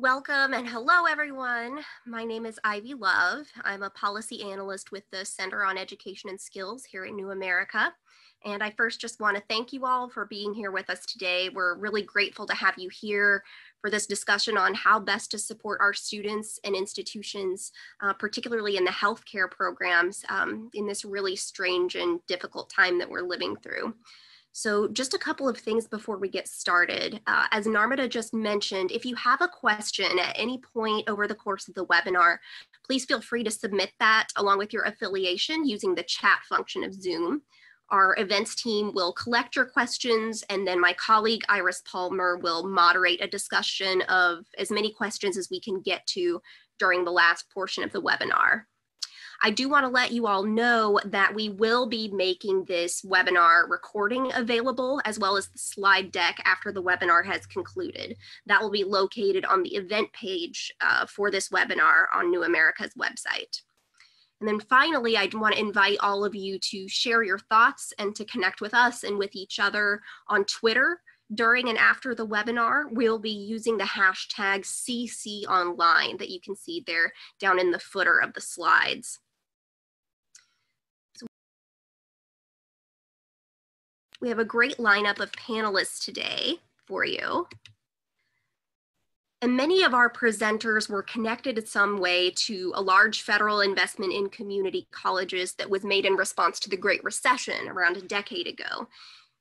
Welcome and hello, everyone. My name is Ivy Love. I'm a policy analyst with the Center on Education and Skills here at New America. And I first just want to thank you all for being here with us today. We're really grateful to have you here for this discussion on how best to support our students and institutions, uh, particularly in the healthcare programs um, in this really strange and difficult time that we're living through. So just a couple of things before we get started. Uh, as Narmada just mentioned, if you have a question at any point over the course of the webinar, please feel free to submit that along with your affiliation using the chat function of Zoom. Our events team will collect your questions and then my colleague Iris Palmer will moderate a discussion of as many questions as we can get to during the last portion of the webinar. I do want to let you all know that we will be making this webinar recording available as well as the slide deck after the webinar has concluded. That will be located on the event page uh, for this webinar on New America's website. And then finally, I want to invite all of you to share your thoughts and to connect with us and with each other on Twitter during and after the webinar, we'll be using the hashtag CCOnline that you can see there down in the footer of the slides. We have a great lineup of panelists today for you. And many of our presenters were connected in some way to a large federal investment in community colleges that was made in response to the Great Recession around a decade ago.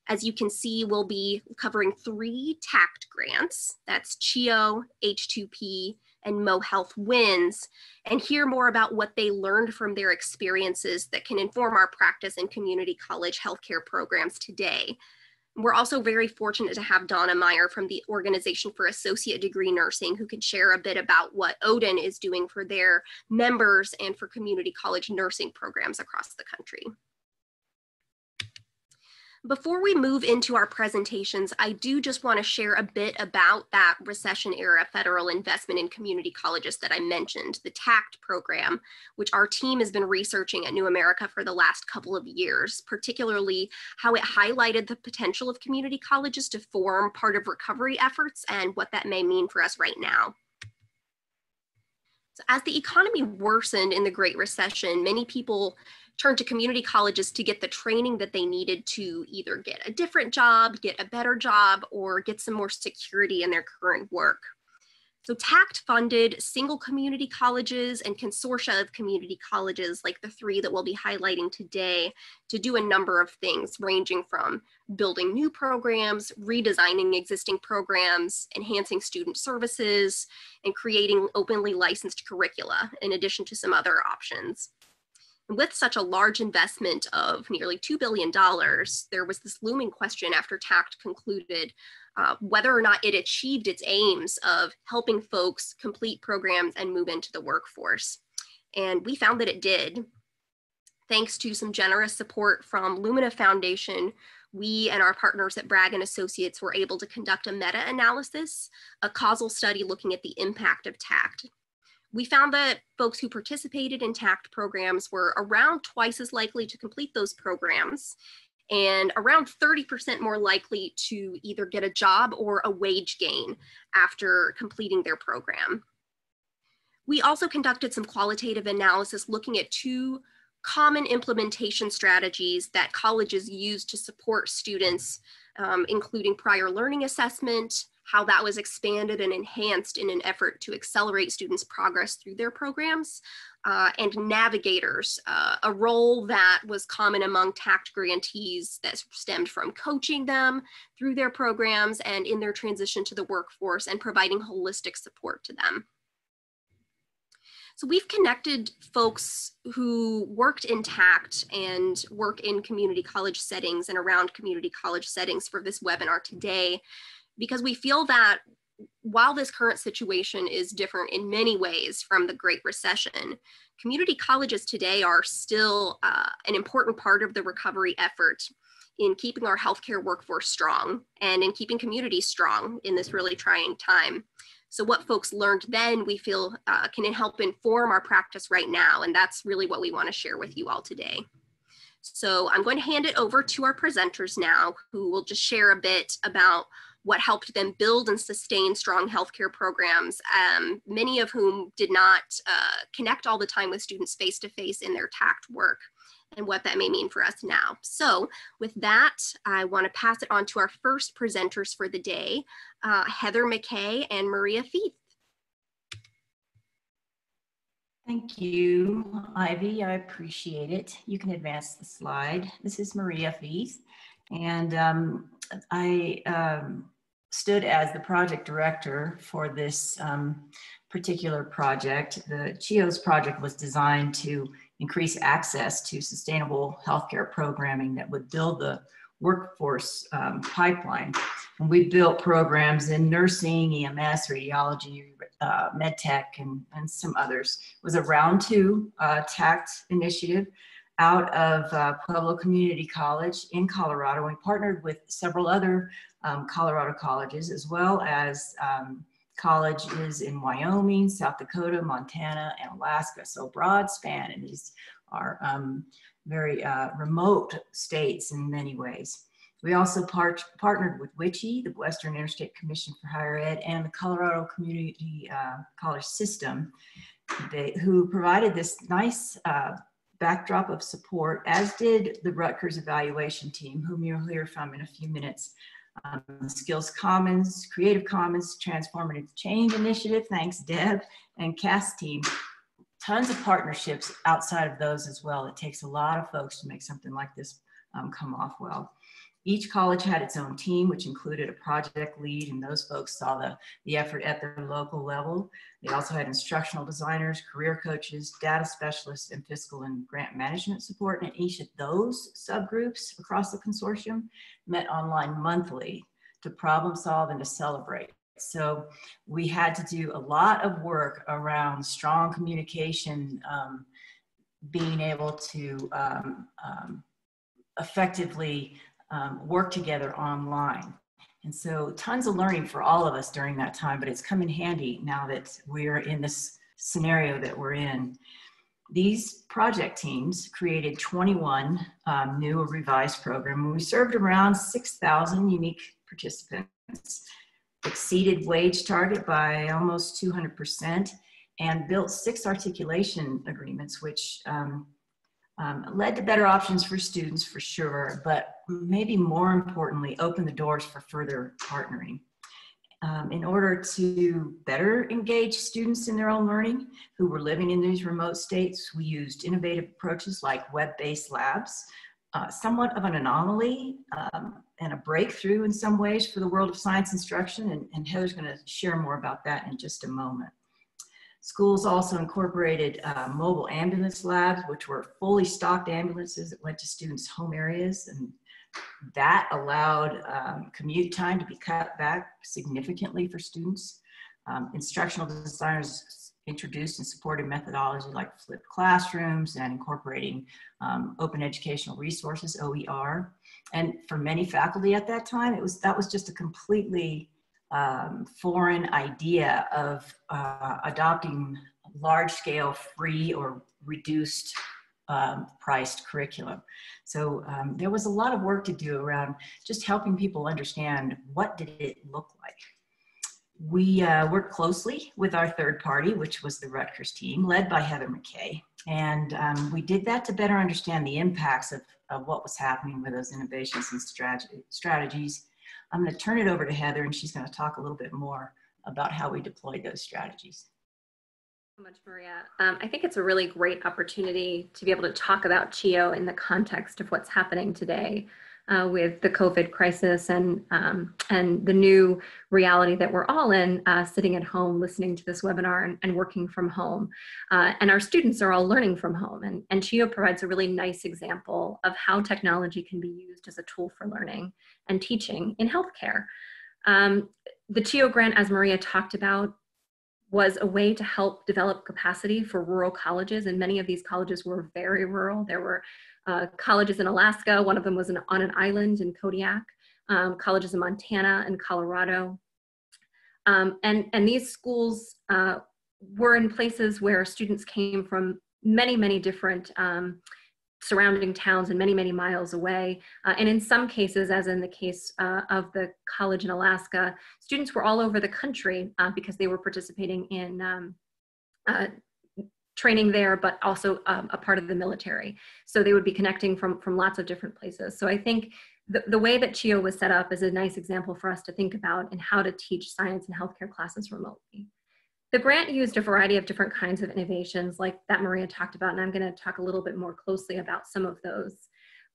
As you can see, we'll be covering three TAACCCT grants. That's CHEO, H2P, and MoHealthWINs, and hear more about what they learned from their experiences that can inform our practice in community college healthcare programs today. We're also very fortunate to have Donna Meyer from the Organization for Associate Degree Nursing, who can share a bit about what OADN is doing for their members and for community college nursing programs across the country. Before we move into our presentations, I do just want to share a bit about that recession era federal investment in community colleges that I mentioned, the TAACCCT program, which our team has been researching at New America for the last couple of years, particularly how it highlighted the potential of community colleges to form part of recovery efforts and what that may mean for us right now. So as the economy worsened in the Great Recession, many people turned to community colleges to get the training that they needed to either get a different job, get a better job, or get some more security in their current work. So TAACCCT funded single community colleges and consortia of community colleges like the three that we'll be highlighting today to do a number of things ranging from building new programs, redesigning existing programs, enhancing student services, and creating openly licensed curricula in addition to some other options. With such a large investment of nearly $2 billion, there was this looming question after TAACCCT concluded uh, whether or not it achieved its aims of helping folks complete programs and move into the workforce. And we found that it did. Thanks to some generous support from Lumina Foundation, we and our partners at Bragg and Associates were able to conduct a meta-analysis, a causal study looking at the impact of TAACCCT. we found that folks who participated in TAACCCT programs were around twice as likely to complete those programs and around 30% more likely to either get a job or a wage gain after completing their program. We also conducted some qualitative analysis looking at two common implementation strategies that colleges use to support students, um, including prior learning assessment, how that was expanded and enhanced in an effort to accelerate students' progress through their programs, uh, and navigators, uh, a role that was common among TAACCCT grantees that stemmed from coaching them through their programs and in their transition to the workforce and providing holistic support to them. So we've connected folks who worked in TAACCCT and work in community college settings and around community college settings for this webinar today because we feel that while this current situation is different in many ways from the Great Recession, community colleges today are still uh, an important part of the recovery effort in keeping our healthcare workforce strong and in keeping communities strong in this really trying time. So what folks learned then, we feel uh, can help inform our practice right now. And that's really what we wanna share with you all today. So I'm going to hand it over to our presenters now who will just share a bit about what helped them build and sustain strong healthcare programs, um, many of whom did not uh, connect all the time with students face to face in their TAACCCT work and what that may mean for us now. So with that, I want to pass it on to our first presenters for the day, uh, Heather McKay and Maria Feith. Thank you, Ivy. I appreciate it. You can advance the slide. This is Maria Feith, and um, I um, stood as the project director for this um, particular project. The CHEO's project was designed to increase access to sustainable healthcare programming that would build the workforce um, pipeline. And we built programs in nursing, EMS, radiology, uh, medtech, and, and some others. It was a round two uh, TAACCCT initiative out of uh, Pueblo Community College in Colorado. We partnered with several other um, Colorado colleges as well as um, colleges in Wyoming, South Dakota, Montana, and Alaska. So broad span, and these are um, very uh, remote states in many ways. We also part partnered with WICHE, the Western Interstate Commission for Higher Ed, and the Colorado Community uh, College System, they, who provided this nice uh, backdrop of support, as did the Rutgers evaluation team, whom you'll hear from in a few minutes. Um, Skills Commons, Creative Commons, Transformative Change Initiative, thanks Deb, and CAST team. Tons of partnerships outside of those as well. It takes a lot of folks to make something like this um, come off well. Each college had its own team, which included a project lead, and those folks saw the, the effort at their local level. They also had instructional designers, career coaches, data specialists, and fiscal and grant management support. And each of those subgroups across the consortium met online monthly to problem solve and to celebrate. So we had to do a lot of work around strong communication, um, being able to um, um, effectively um, work together online. And so tons of learning for all of us during that time, but it's come in handy now that we're in this scenario that we're in. These project teams created 21 um, new or revised program. We served around 6,000 unique participants, exceeded wage target by almost 200%, and built six articulation agreements, which um, um, led to better options for students for sure, but maybe more importantly, opened the doors for further partnering. Um, in order to better engage students in their own learning who were living in these remote states, we used innovative approaches like web-based labs, uh, somewhat of an anomaly um, and a breakthrough in some ways for the world of science instruction, and, and Heather's gonna share more about that in just a moment. Schools also incorporated uh, mobile ambulance labs, which were fully stocked ambulances that went to students' home areas. And that allowed um, commute time to be cut back significantly for students. Um, instructional designers introduced and supported methodology like flipped classrooms and incorporating um, open educational resources, OER. And for many faculty at that time, it was that was just a completely um, foreign idea of uh, adopting large scale free or reduced um, priced curriculum. So um, there was a lot of work to do around just helping people understand what did it look like. We uh, worked closely with our third party, which was the Rutgers team, led by Heather McKay. And um, we did that to better understand the impacts of, of what was happening with those innovations and strategies I'm going to turn it over to Heather and she's going to talk a little bit more about how we deployed those strategies. So much, Maria. Um, I think it's a really great opportunity to be able to talk about CHEO in the context of what's happening today uh, with the COVID crisis and um, and the new reality that we're all in, uh, sitting at home, listening to this webinar and, and working from home. Uh, and our students are all learning from home. And, and CHEO provides a really nice example of how technology can be used as a tool for learning and teaching in healthcare. Um, the CHEO grant, as Maria talked about, was a way to help develop capacity for rural colleges, and many of these colleges were very rural. There were uh, colleges in Alaska. One of them was an, on an island in Kodiak. Um, colleges in Montana and Colorado. Um, and, and these schools uh, were in places where students came from many, many different um, surrounding towns and many, many miles away. Uh, and in some cases, as in the case uh, of the college in Alaska, students were all over the country uh, because they were participating in um, uh, training there, but also um, a part of the military. So they would be connecting from, from lots of different places. So I think the, the way that CHEO was set up is a nice example for us to think about and how to teach science and healthcare classes remotely. The grant used a variety of different kinds of innovations like that Maria talked about, and I'm gonna talk a little bit more closely about some of those.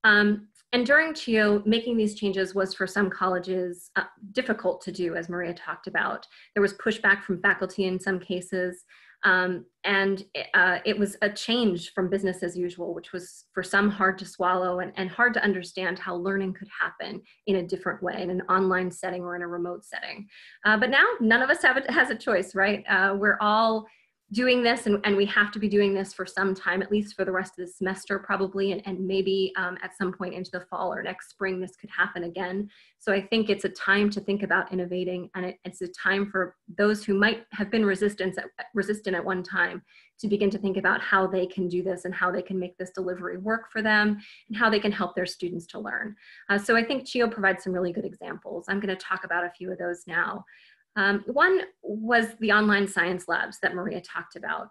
Um, and during CHEO, making these changes was for some colleges uh, difficult to do, as Maria talked about. There was pushback from faculty in some cases. Um, and uh, it was a change from business as usual, which was for some hard to swallow and, and hard to understand how learning could happen in a different way, in an online setting or in a remote setting. Uh, but now none of us have a, has a choice, right? Uh, we're all doing this and, and we have to be doing this for some time at least for the rest of the semester probably and, and maybe um, at some point into the fall or next spring this could happen again. So i think it's a time to think about innovating and it, it's a time for those who might have been resistant at, resistant at one time to begin to think about how they can do this and how they can make this delivery work for them and how they can help their students to learn. Uh, so i think CHEO provides some really good examples. I'm going to talk about a few of those now um, one was the online science labs that Maria talked about.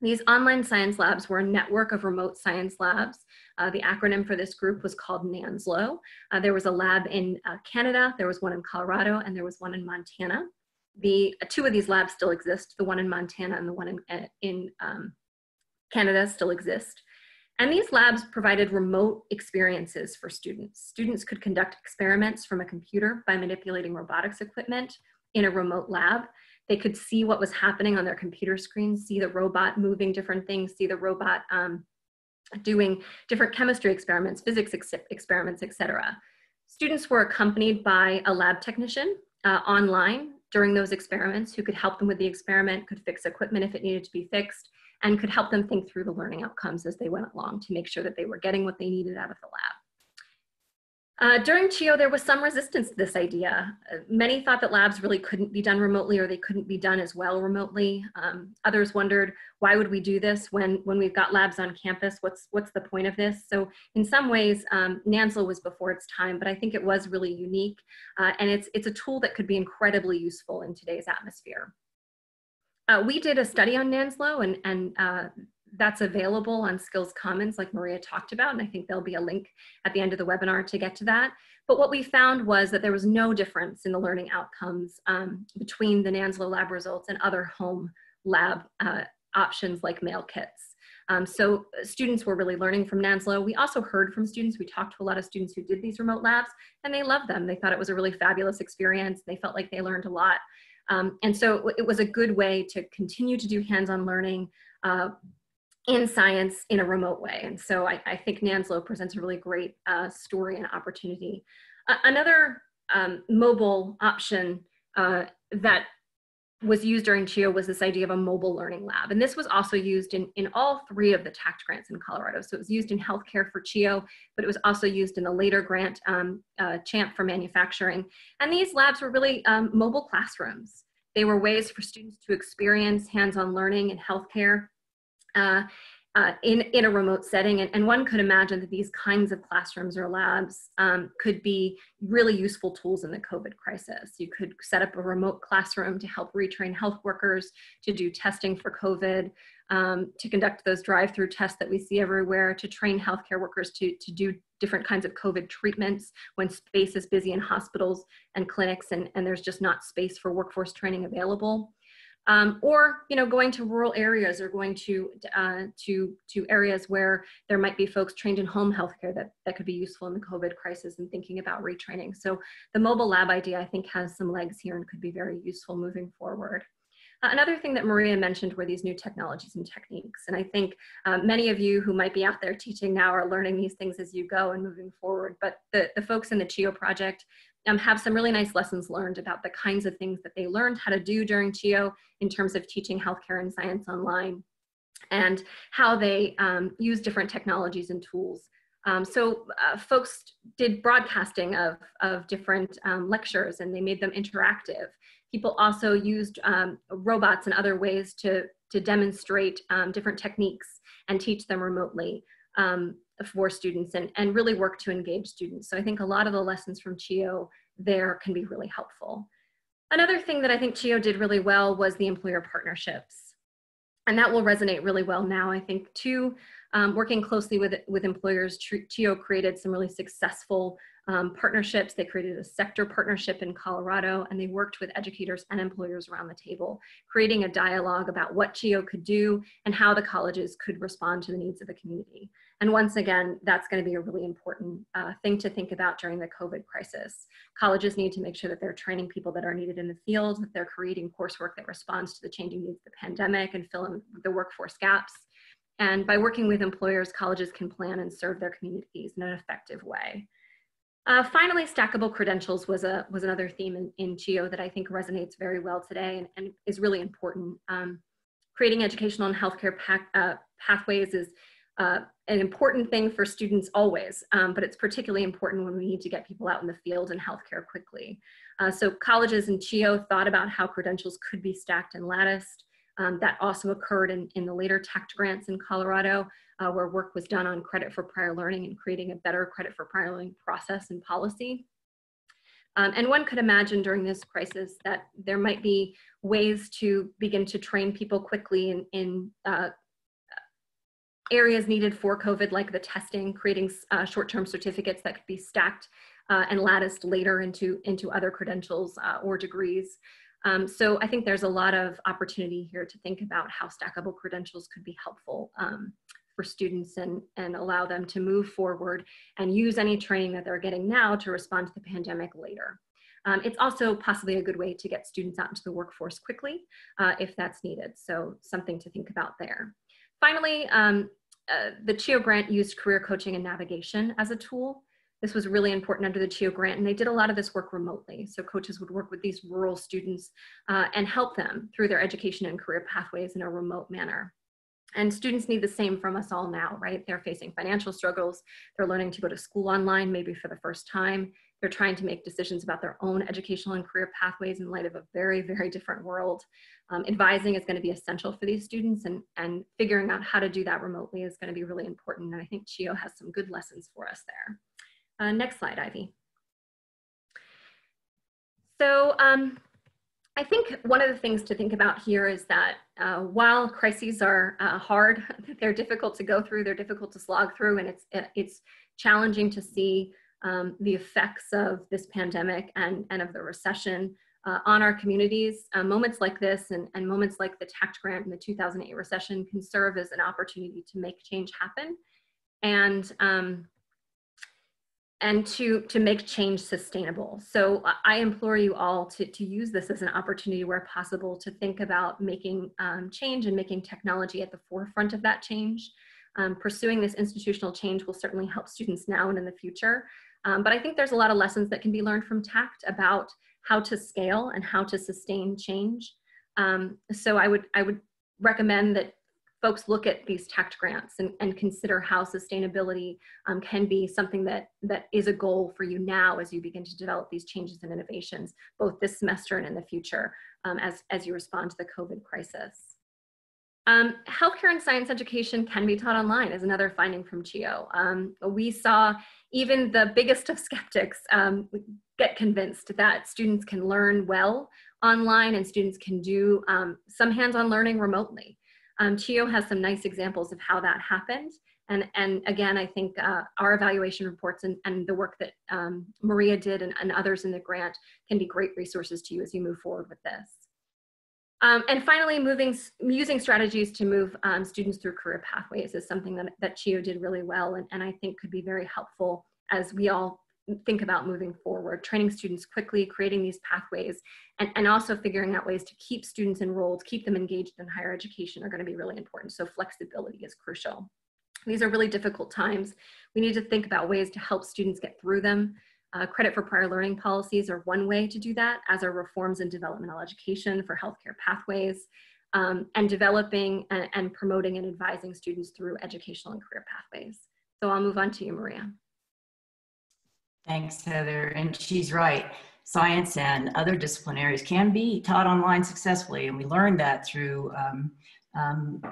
These online science labs were a network of remote science labs. Uh, the acronym for this group was called NANSLO. Uh, there was a lab in uh, Canada, there was one in Colorado, and there was one in Montana. The uh, two of these labs still exist. The one in Montana and the one in, uh, in um, Canada still exist. And these labs provided remote experiences for students. Students could conduct experiments from a computer by manipulating robotics equipment in a remote lab. They could see what was happening on their computer screen, see the robot moving different things, see the robot um, doing different chemistry experiments, physics ex experiments, etc. Students were accompanied by a lab technician uh, online during those experiments who could help them with the experiment, could fix equipment if it needed to be fixed, and could help them think through the learning outcomes as they went along to make sure that they were getting what they needed out of the lab. Uh, during CHEO, there was some resistance to this idea. Uh, many thought that labs really couldn't be done remotely or they couldn't be done as well remotely. Um, others wondered, why would we do this when, when we've got labs on campus? What's, what's the point of this? So in some ways, um, NANSLO was before its time, but I think it was really unique. Uh, and it's, it's a tool that could be incredibly useful in today's atmosphere. Uh, we did a study on NANSLO and, and uh, that's available on Skills Commons, like Maria talked about, and I think there'll be a link at the end of the webinar to get to that. But what we found was that there was no difference in the learning outcomes um, between the NANSLO lab results and other home lab uh, options like mail kits. Um, so students were really learning from NANSLO. We also heard from students. We talked to a lot of students who did these remote labs, and they loved them. They thought it was a really fabulous experience. They felt like they learned a lot. Um, and so it was a good way to continue to do hands-on learning, uh, in science in a remote way. And so I, I think NANSLO presents a really great uh, story and opportunity. Uh, another um, mobile option uh, that was used during CHEO was this idea of a mobile learning lab. And this was also used in, in all three of the TAACCCT grants in Colorado. So it was used in healthcare for CHEO, but it was also used in the later grant, um, uh, CHAMP for manufacturing. And these labs were really um, mobile classrooms. They were ways for students to experience hands-on learning in healthcare uh, uh, in, in a remote setting. And, and, one could imagine that these kinds of classrooms or labs um, could be really useful tools in the COVID crisis. You could set up a remote classroom to help retrain health workers to do testing for COVID, um, to conduct those drive-through tests that we see everywhere, to train healthcare workers to, to do different kinds of COVID treatments when space is busy in hospitals and clinics and, and there's just not space for workforce training available um, or you know going to rural areas or going to uh, to to areas where there might be folks trained in home healthcare that that could be useful in the COVID crisis and thinking about retraining. So the mobile lab idea I think has some legs here and could be very useful moving forward. Uh, another thing that Maria mentioned were these new technologies and techniques. And I think uh, many of you who might be out there teaching now are learning these things as you go and moving forward. But the, the folks in the CHEO project um, have some really nice lessons learned about the kinds of things that they learned how to do during CHEO in terms of teaching healthcare and science online and how they um, use different technologies and tools. Um, so uh, folks did broadcasting of, of different um, lectures and they made them interactive. People also used um, robots and other ways to, to demonstrate um, different techniques and teach them remotely. Um, for students and, and really work to engage students. So I think a lot of the lessons from CHEO there can be really helpful. Another thing that I think CHEO did really well was the employer partnerships. And that will resonate really well now. I think too, um, working closely with, with employers, CHEO created some really successful um, partnerships. They created a sector partnership in Colorado and they worked with educators and employers around the table, creating a dialogue about what CHEO could do and how the colleges could respond to the needs of the community. And once again, that's going to be a really important uh, thing to think about during the COVID crisis. Colleges need to make sure that they're training people that are needed in the field, that they're creating coursework that responds to the changing needs of the pandemic and fill in the workforce gaps. And by working with employers, colleges can plan and serve their communities in an effective way. Uh, finally, stackable credentials was a was another theme in, in CHEO that I think resonates very well today and, and is really important. Um, creating educational and healthcare uh, pathways is uh, an important thing for students always, um, but it's particularly important when we need to get people out in the field and healthcare quickly. Uh, so colleges and CHEO thought about how credentials could be stacked and latticed. Um, that also occurred in, in the later TAACCCT grants in Colorado, uh, where work was done on credit for prior learning and creating a better credit for prior learning process and policy. Um, and one could imagine during this crisis that there might be ways to begin to train people quickly in, in uh, areas needed for COVID, like the testing, creating uh, short-term certificates that could be stacked uh, and latticed later into, into other credentials uh, or degrees. Um, so I think there's a lot of opportunity here to think about how stackable credentials could be helpful um, for students and, and allow them to move forward and use any training that they're getting now to respond to the pandemic later. Um, it's also possibly a good way to get students out into the workforce quickly uh, if that's needed. So something to think about there. Finally, um, uh, the CHEO grant used career coaching and navigation as a tool. This was really important under the CHEO grant, and they did a lot of this work remotely. So coaches would work with these rural students uh, and help them through their education and career pathways in a remote manner. And students need the same from us all now, right? They're facing financial struggles. They're learning to go to school online, maybe for the first time. They're trying to make decisions about their own educational and career pathways in light of a very, very different world. Um, advising is going to be essential for these students, and, and figuring out how to do that remotely is going to be really important. And I think CHEO has some good lessons for us there. Uh, next slide, Ivy. So um, I think one of the things to think about here is that uh, while crises are uh, hard, they're difficult to go through, they're difficult to slog through, and it's, it's challenging to see um, the effects of this pandemic and, and of the recession uh, on our communities. Uh, moments like this and, and moments like the TAACCCT grant and the 2008 recession can serve as an opportunity to make change happen. And um, and to, to make change sustainable. So I implore you all to, to use this as an opportunity where possible to think about making um, change and making technology at the forefront of that change. Um, pursuing this institutional change will certainly help students now and in the future. Um, but I think there's a lot of lessons that can be learned from TAACCCT about how to scale and how to sustain change. Um, so I would, I would recommend that folks look at these TAACCCT grants and, and consider how sustainability um, can be something that, that is a goal for you now as you begin to develop these changes and innovations, both this semester and in the future um, as, as you respond to the COVID crisis. Um, healthcare and science education can be taught online is another finding from CHEO. Um, we saw even the biggest of skeptics um, get convinced that students can learn well online and students can do um, some hands-on learning remotely. Um, CHEO has some nice examples of how that happened. And, and again, I think uh, our evaluation reports and, and the work that um, Maria did and, and others in the grant can be great resources to you as you move forward with this. Um, and finally, moving, using strategies to move um, students through career pathways is something that, that CHEO did really well and, and I think could be very helpful as we all think about moving forward, training students quickly, creating these pathways, and, and also figuring out ways to keep students enrolled, keep them engaged in higher education are gonna be really important. So flexibility is crucial. These are really difficult times. We need to think about ways to help students get through them. Uh, credit for prior learning policies are one way to do that, as are reforms in developmental education for healthcare pathways, um, and developing and, and promoting and advising students through educational and career pathways. So I'll move on to you, Maria. Thanks, Heather. And she's right. Science and other discipline areas can be taught online successfully. And we learned that through um, um,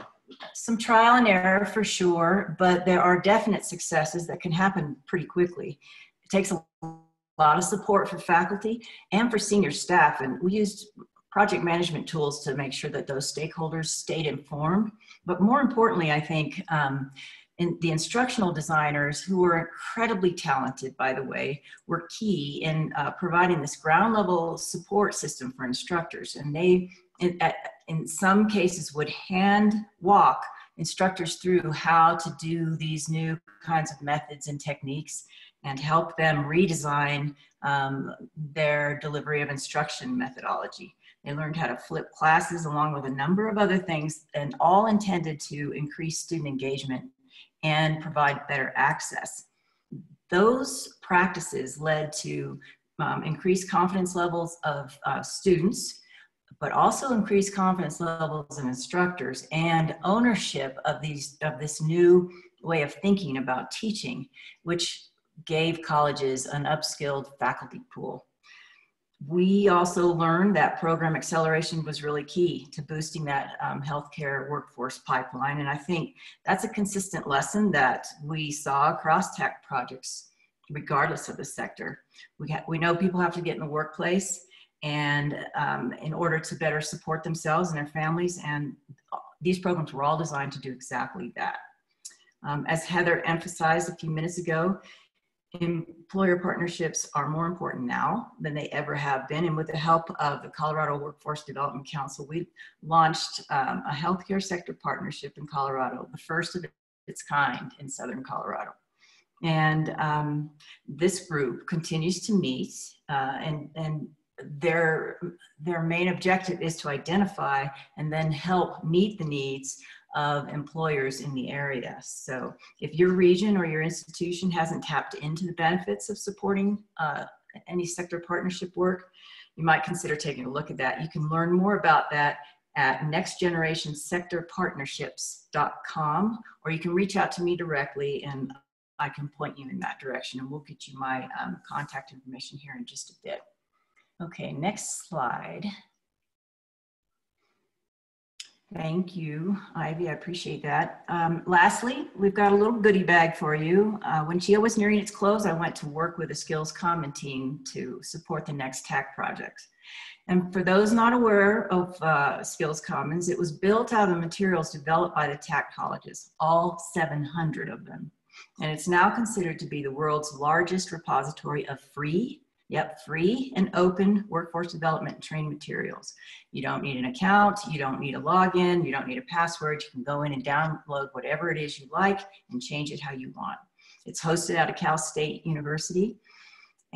some trial and error for sure, but there are definite successes that can happen pretty quickly. It takes a lot of support for faculty and for senior staff, and we used project management tools to make sure that those stakeholders stayed informed. But more importantly, I think um, in the instructional designers, who were incredibly talented, by the way, were key in uh, providing this ground level support system for instructors. And they, in, at, in some cases, would hand walk instructors through how to do these new kinds of methods and techniques and help them redesign um, their delivery of instruction methodology. They learned how to flip classes along with a number of other things and all intended to increase student engagement and provide better access. Those practices led to um, increased confidence levels of uh, students, but also increased confidence levels of instructors and ownership of these of this new way of thinking about teaching, which gave colleges an upskilled faculty pool we also learned that program acceleration was really key to boosting that um, healthcare workforce pipeline. And I think that's a consistent lesson that we saw across tech projects, regardless of the sector. We, we know people have to get in the workplace and um, in order to better support themselves and their families. And these programs were all designed to do exactly that. Um, as Heather emphasized a few minutes ago, employer partnerships are more important now than they ever have been. And with the help of the Colorado Workforce Development Council, we launched um, a healthcare sector partnership in Colorado, the first of its kind in Southern Colorado. And um, this group continues to meet uh, and, and their, their main objective is to identify and then help meet the needs of employers in the area. So if your region or your institution hasn't tapped into the benefits of supporting uh, any sector partnership work, you might consider taking a look at that. You can learn more about that at nextgenerationsectorpartnerships.com or you can reach out to me directly and I can point you in that direction and we'll get you my um, contact information here in just a bit. Okay, next slide. Thank you, Ivy. I appreciate that. Um, lastly, we've got a little goodie bag for you. Uh, when CHEO was nearing its close, I went to work with the Skills Common team to support the next TAC project. And for those not aware of uh, Skills Commons, it was built out of the materials developed by the TAC colleges, all 700 of them. And it's now considered to be the world's largest repository of free Yep, free and open workforce development and training materials. You don't need an account, you don't need a login, you don't need a password. You can go in and download whatever it is you like and change it how you want. It's hosted out of Cal State University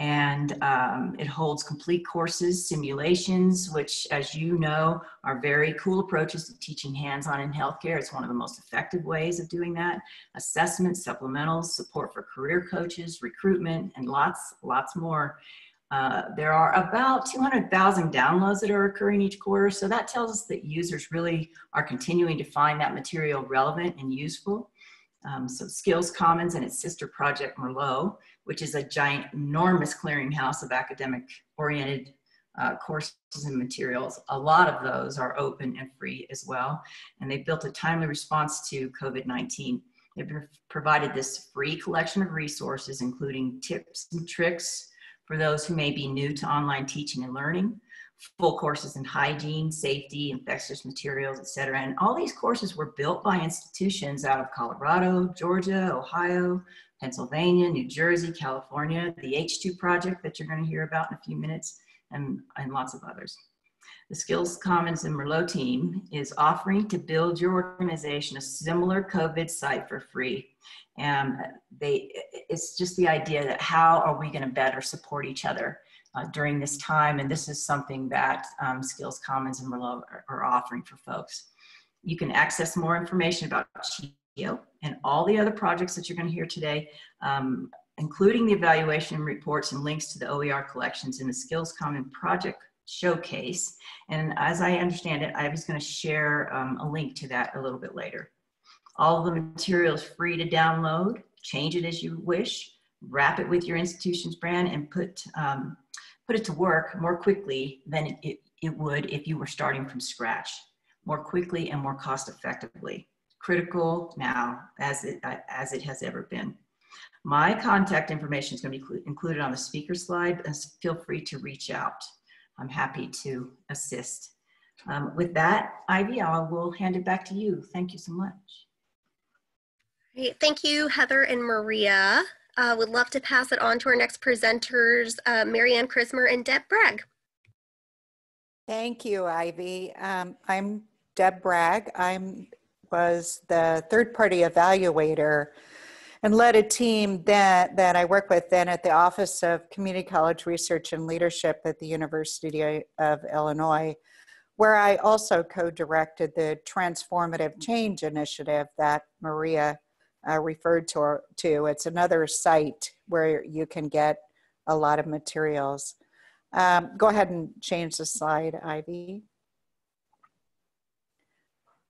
and um, it holds complete courses, simulations, which as you know are very cool approaches to teaching hands-on in healthcare. It's one of the most effective ways of doing that. Assessment, supplementals, support for career coaches, recruitment, and lots, lots more. Uh, there are about 200,000 downloads that are occurring each quarter, so that tells us that users really are continuing to find that material relevant and useful. Um, so Skills Commons and its sister project Merlot, which is a giant, enormous clearinghouse of academic oriented uh, courses and materials. A lot of those are open and free as well. And they built a timely response to COVID-19. They've provided this free collection of resources, including tips and tricks for those who may be new to online teaching and learning, full courses in hygiene, safety, infectious materials, etc. And all these courses were built by institutions out of Colorado, Georgia, Ohio, Pennsylvania, New Jersey, California, the H2 project that you're going to hear about in a few minutes, and, and lots of others. The Skills Commons and Merlot team is offering to build your organization a similar COVID site for free. And they, it's just the idea that how are we going to better support each other uh, during this time? And this is something that um, Skills Commons and Merlot are, are, offering for folks. You can access more information about CHEO and all the other projects that you're going to hear today, um, including the evaluation reports and links to the OER collections in the Skills Common project showcase. And as I understand it, I was going to share um, a link to that a little bit later. All the material is free to download, change it as you wish, wrap it with your institution's brand, and put, um, put it to work more quickly than it, it would if you were starting from scratch, more quickly and more cost effectively. critical now as it, as it has ever been. My contact information is going to be included on the speaker slide. And feel free to reach out. I'm happy to assist. Um, with that, Ivy, I will hand it back to you. Thank you so much. Great. Thank you, Heather and Maria. Uh, would love to pass it on to our next presenters, uh, Marianne Krismer and Deb Bragg. Thank you, Ivy. Um, I'm Deb Bragg. I was the third party evaluator and led a team that, that I work with then at the Office of Community College Research and Leadership at the University of Illinois, where I also co directed the Transformative Change Initiative that Maria uh, referred to, to. It's another site where you can get a lot of materials. Um, go ahead and change the slide, Ivy.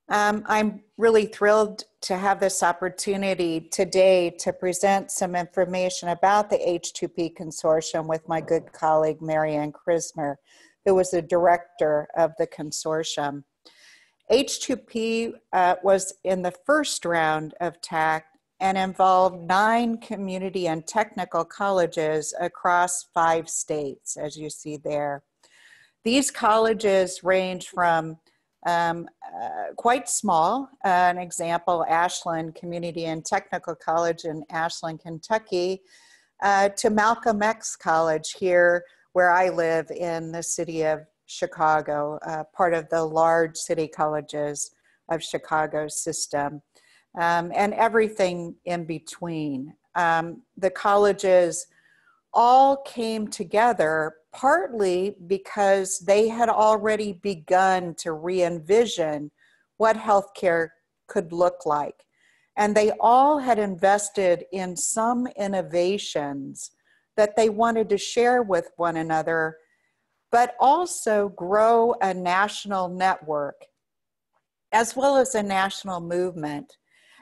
Um, I'm really thrilled to have this opportunity today to present some information about the H2P consortium with my good colleague Marianne Krismer, who was the director of the consortium. H2P uh, was in the first round of TAC and involved nine community and technical colleges across five states, as you see there. These colleges range from um, uh, quite small. Uh, an example, Ashland Community and Technical College in Ashland, Kentucky, uh, to Malcolm X College here where I live in the city of Chicago, uh, part of the large city colleges of Chicago system, um, and everything in between. Um, the colleges all came together partly because they had already begun to re envision what healthcare could look like. And they all had invested in some innovations that they wanted to share with one another, but also grow a national network as well as a national movement.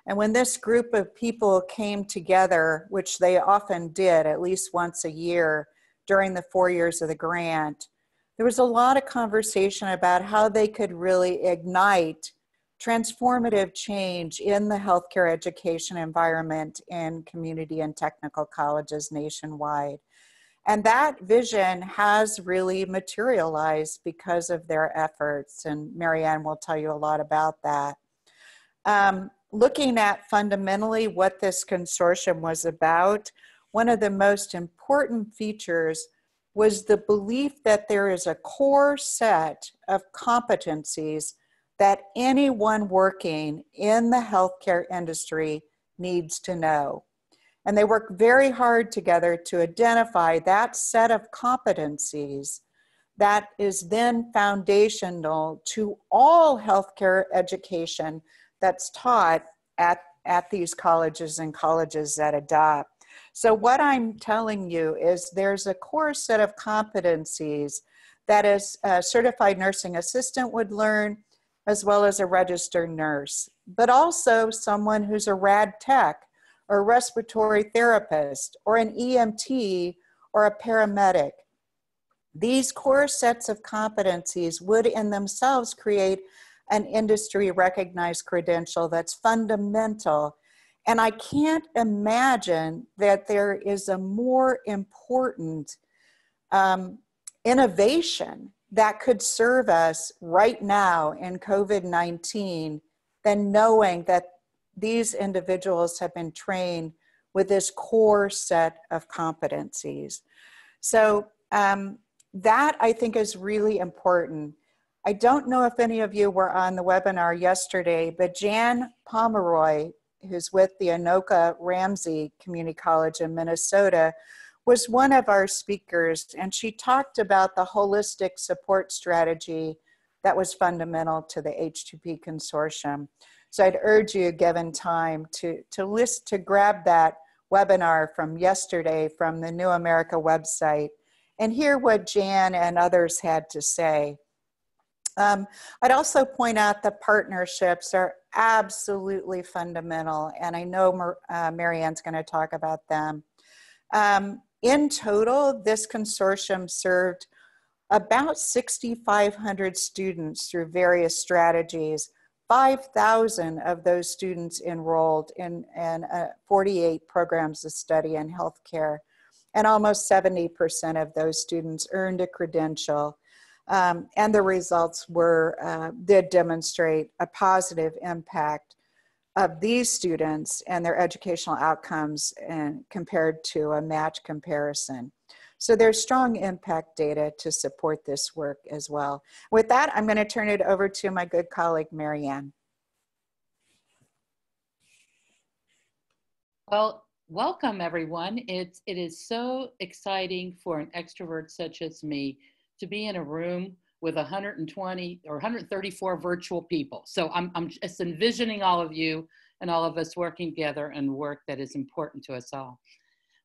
And when this group of people came together, which they often did at least once a year, during the four years of the grant, there was a lot of conversation about how they could really ignite transformative change in the healthcare education environment in community and technical colleges nationwide. And that vision has really materialized because of their efforts. And Marianne will tell you a lot about that. Um, looking at fundamentally what this consortium was about, one of the most important features was the belief that there is a core set of competencies that anyone working in the healthcare industry needs to know. And they work very hard together to identify that set of competencies that is then foundational to all healthcare education that's taught at, at these colleges and colleges that adopt. So, what I'm telling you is there's a core set of competencies that a, a certified nursing assistant would learn, as well as a registered nurse, but also someone who's a rad tech or a respiratory therapist or an EMT or a paramedic. These core sets of competencies would in themselves create an industry recognized credential that's fundamental and I can't imagine that there is a more important um, innovation that could serve us right now in COVID 19 than knowing that these individuals have been trained with this core set of competencies. So, um, that I think is really important. I don't know if any of you were on the webinar yesterday, but Jan Pomeroy who's with the Anoka Ramsey Community College in Minnesota, was one of our speakers, and she talked about the holistic support strategy that was fundamental to the H2P consortium. So I'd urge you, given time, to, to list to grab that webinar from yesterday from the New America website and hear what Jan and others had to say. Um, I'd also point out that partnerships are absolutely fundamental, and I know Mar- uh, Marianne's going to talk about them. Um, in total, this consortium served about 6,500 students through various strategies, 5,000 of those students enrolled in, in uh, 48 programs of study in healthcare, and almost 70% of those students earned a credential. Um, and the results were uh, did demonstrate a positive impact of these students and their educational outcomes and compared to a match comparison. So there's strong impact data to support this work as well. With that, I'm going to turn it over to my good colleague, Marianne. Well, welcome everyone. It's, it is so exciting for an extrovert such as me to be in a room with 120 or 134 virtual people. So I'm, I'm just envisioning all of you and all of us working together and work that is important to us all.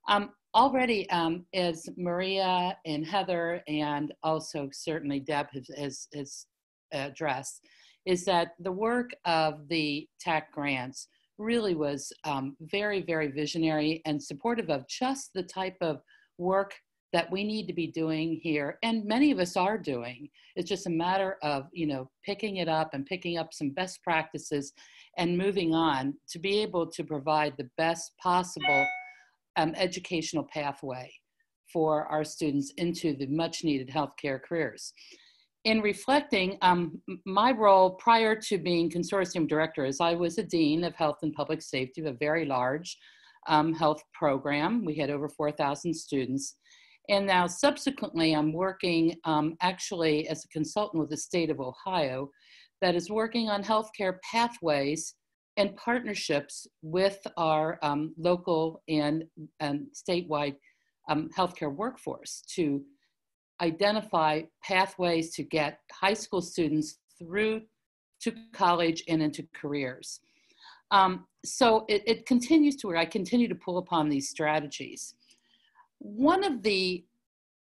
Um, already, um, as Maria and Heather and also certainly Deb has, has, has addressed, is that the work of the TAACCCT grants really was um, very, very visionary and supportive of just the type of work that we need to be doing here and many of us are doing. It's just a matter of you know picking it up and picking up some best practices and moving on to be able to provide the best possible um, educational pathway for our students into the much needed healthcare careers. In reflecting um, my role prior to being consortium director is i was a dean of health and public safety of a very large um, health program. We had over 4000 students. And now, subsequently, I'm working um, actually as a consultant with the state of Ohio that is working on healthcare pathways and partnerships with our um, local and, and statewide um, healthcare workforce to identify pathways to get high school students through to college and into careers. Um, so it, it continues to where I continue to pull upon these strategies one of the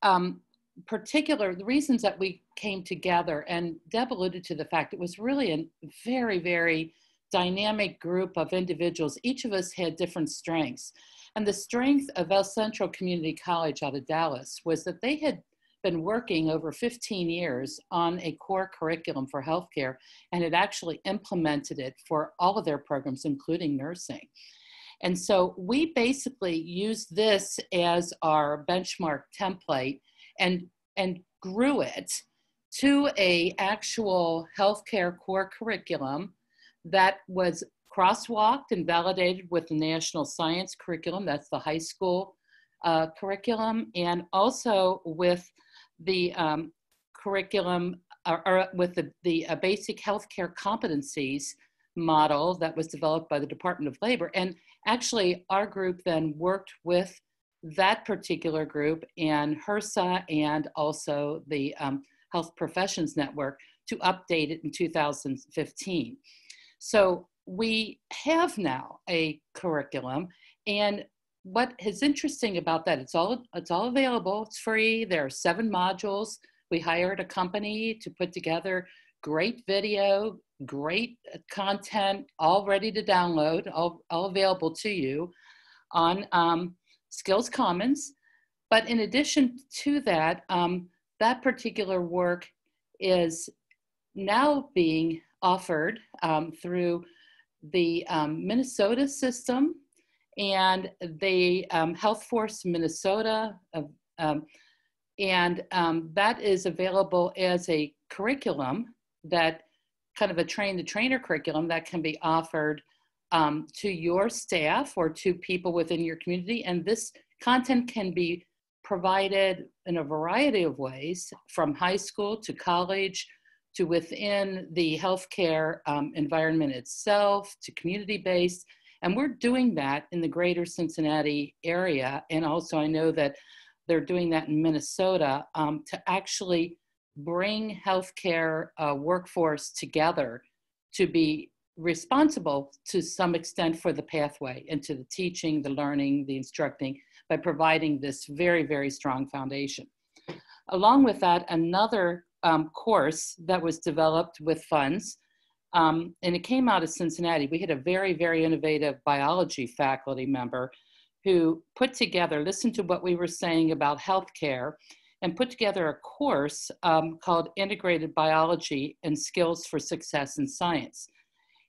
um, particular the reasons that we came together, and Deb alluded to the fact it was really a very, very dynamic group of individuals. Each of us had different strengths. And the strength of El Centro Community College out of Dallas was that they had been working over 15 years on a core curriculum for healthcare and had actually implemented it for all of their programs, including nursing. And so we basically used this as our benchmark template and, and grew it to a actual healthcare core curriculum that was crosswalked and validated with the national science curriculum that's the high school uh, curriculum and also with the um, curriculum or, or, with the, the uh, basic healthcare competencies model that was developed by the department of labor and actually, our group then worked with that particular group and HRSA and also the um, Health Professions Network to update it in 2015. So we have now a curriculum and what is interesting about that it's all it's all available it's free there are seven modules we hired a company to put together great video great content all ready to download, all, all available to you on um, Skills Commons. But in addition to that, um, that particular work is now being offered um, through the um, Minnesota system and the um, HealthForce Minnesota. Um, and that is available as a curriculum that kind of a train the trainer curriculum that can be offered um, to your staff or to people within your community. And this content can be provided in a variety of ways from high school to college to within the healthcare um, environment itself to community based. And we're doing that in the greater Cincinnati area. And also, I know that they're doing that in Minnesota um, to actually bring healthcare uh, workforce together to be responsible to some extent for the pathway and to the teaching, the learning, the instructing by providing this very, very strong foundation. Along with that, another um, course that was developed with funds, um, and it came out of Cincinnati. We had a very, very innovative biology faculty member who put together, listened to what we were saying about healthcare, and put together a course um, called Integrated Biology and Skills for Success in Science.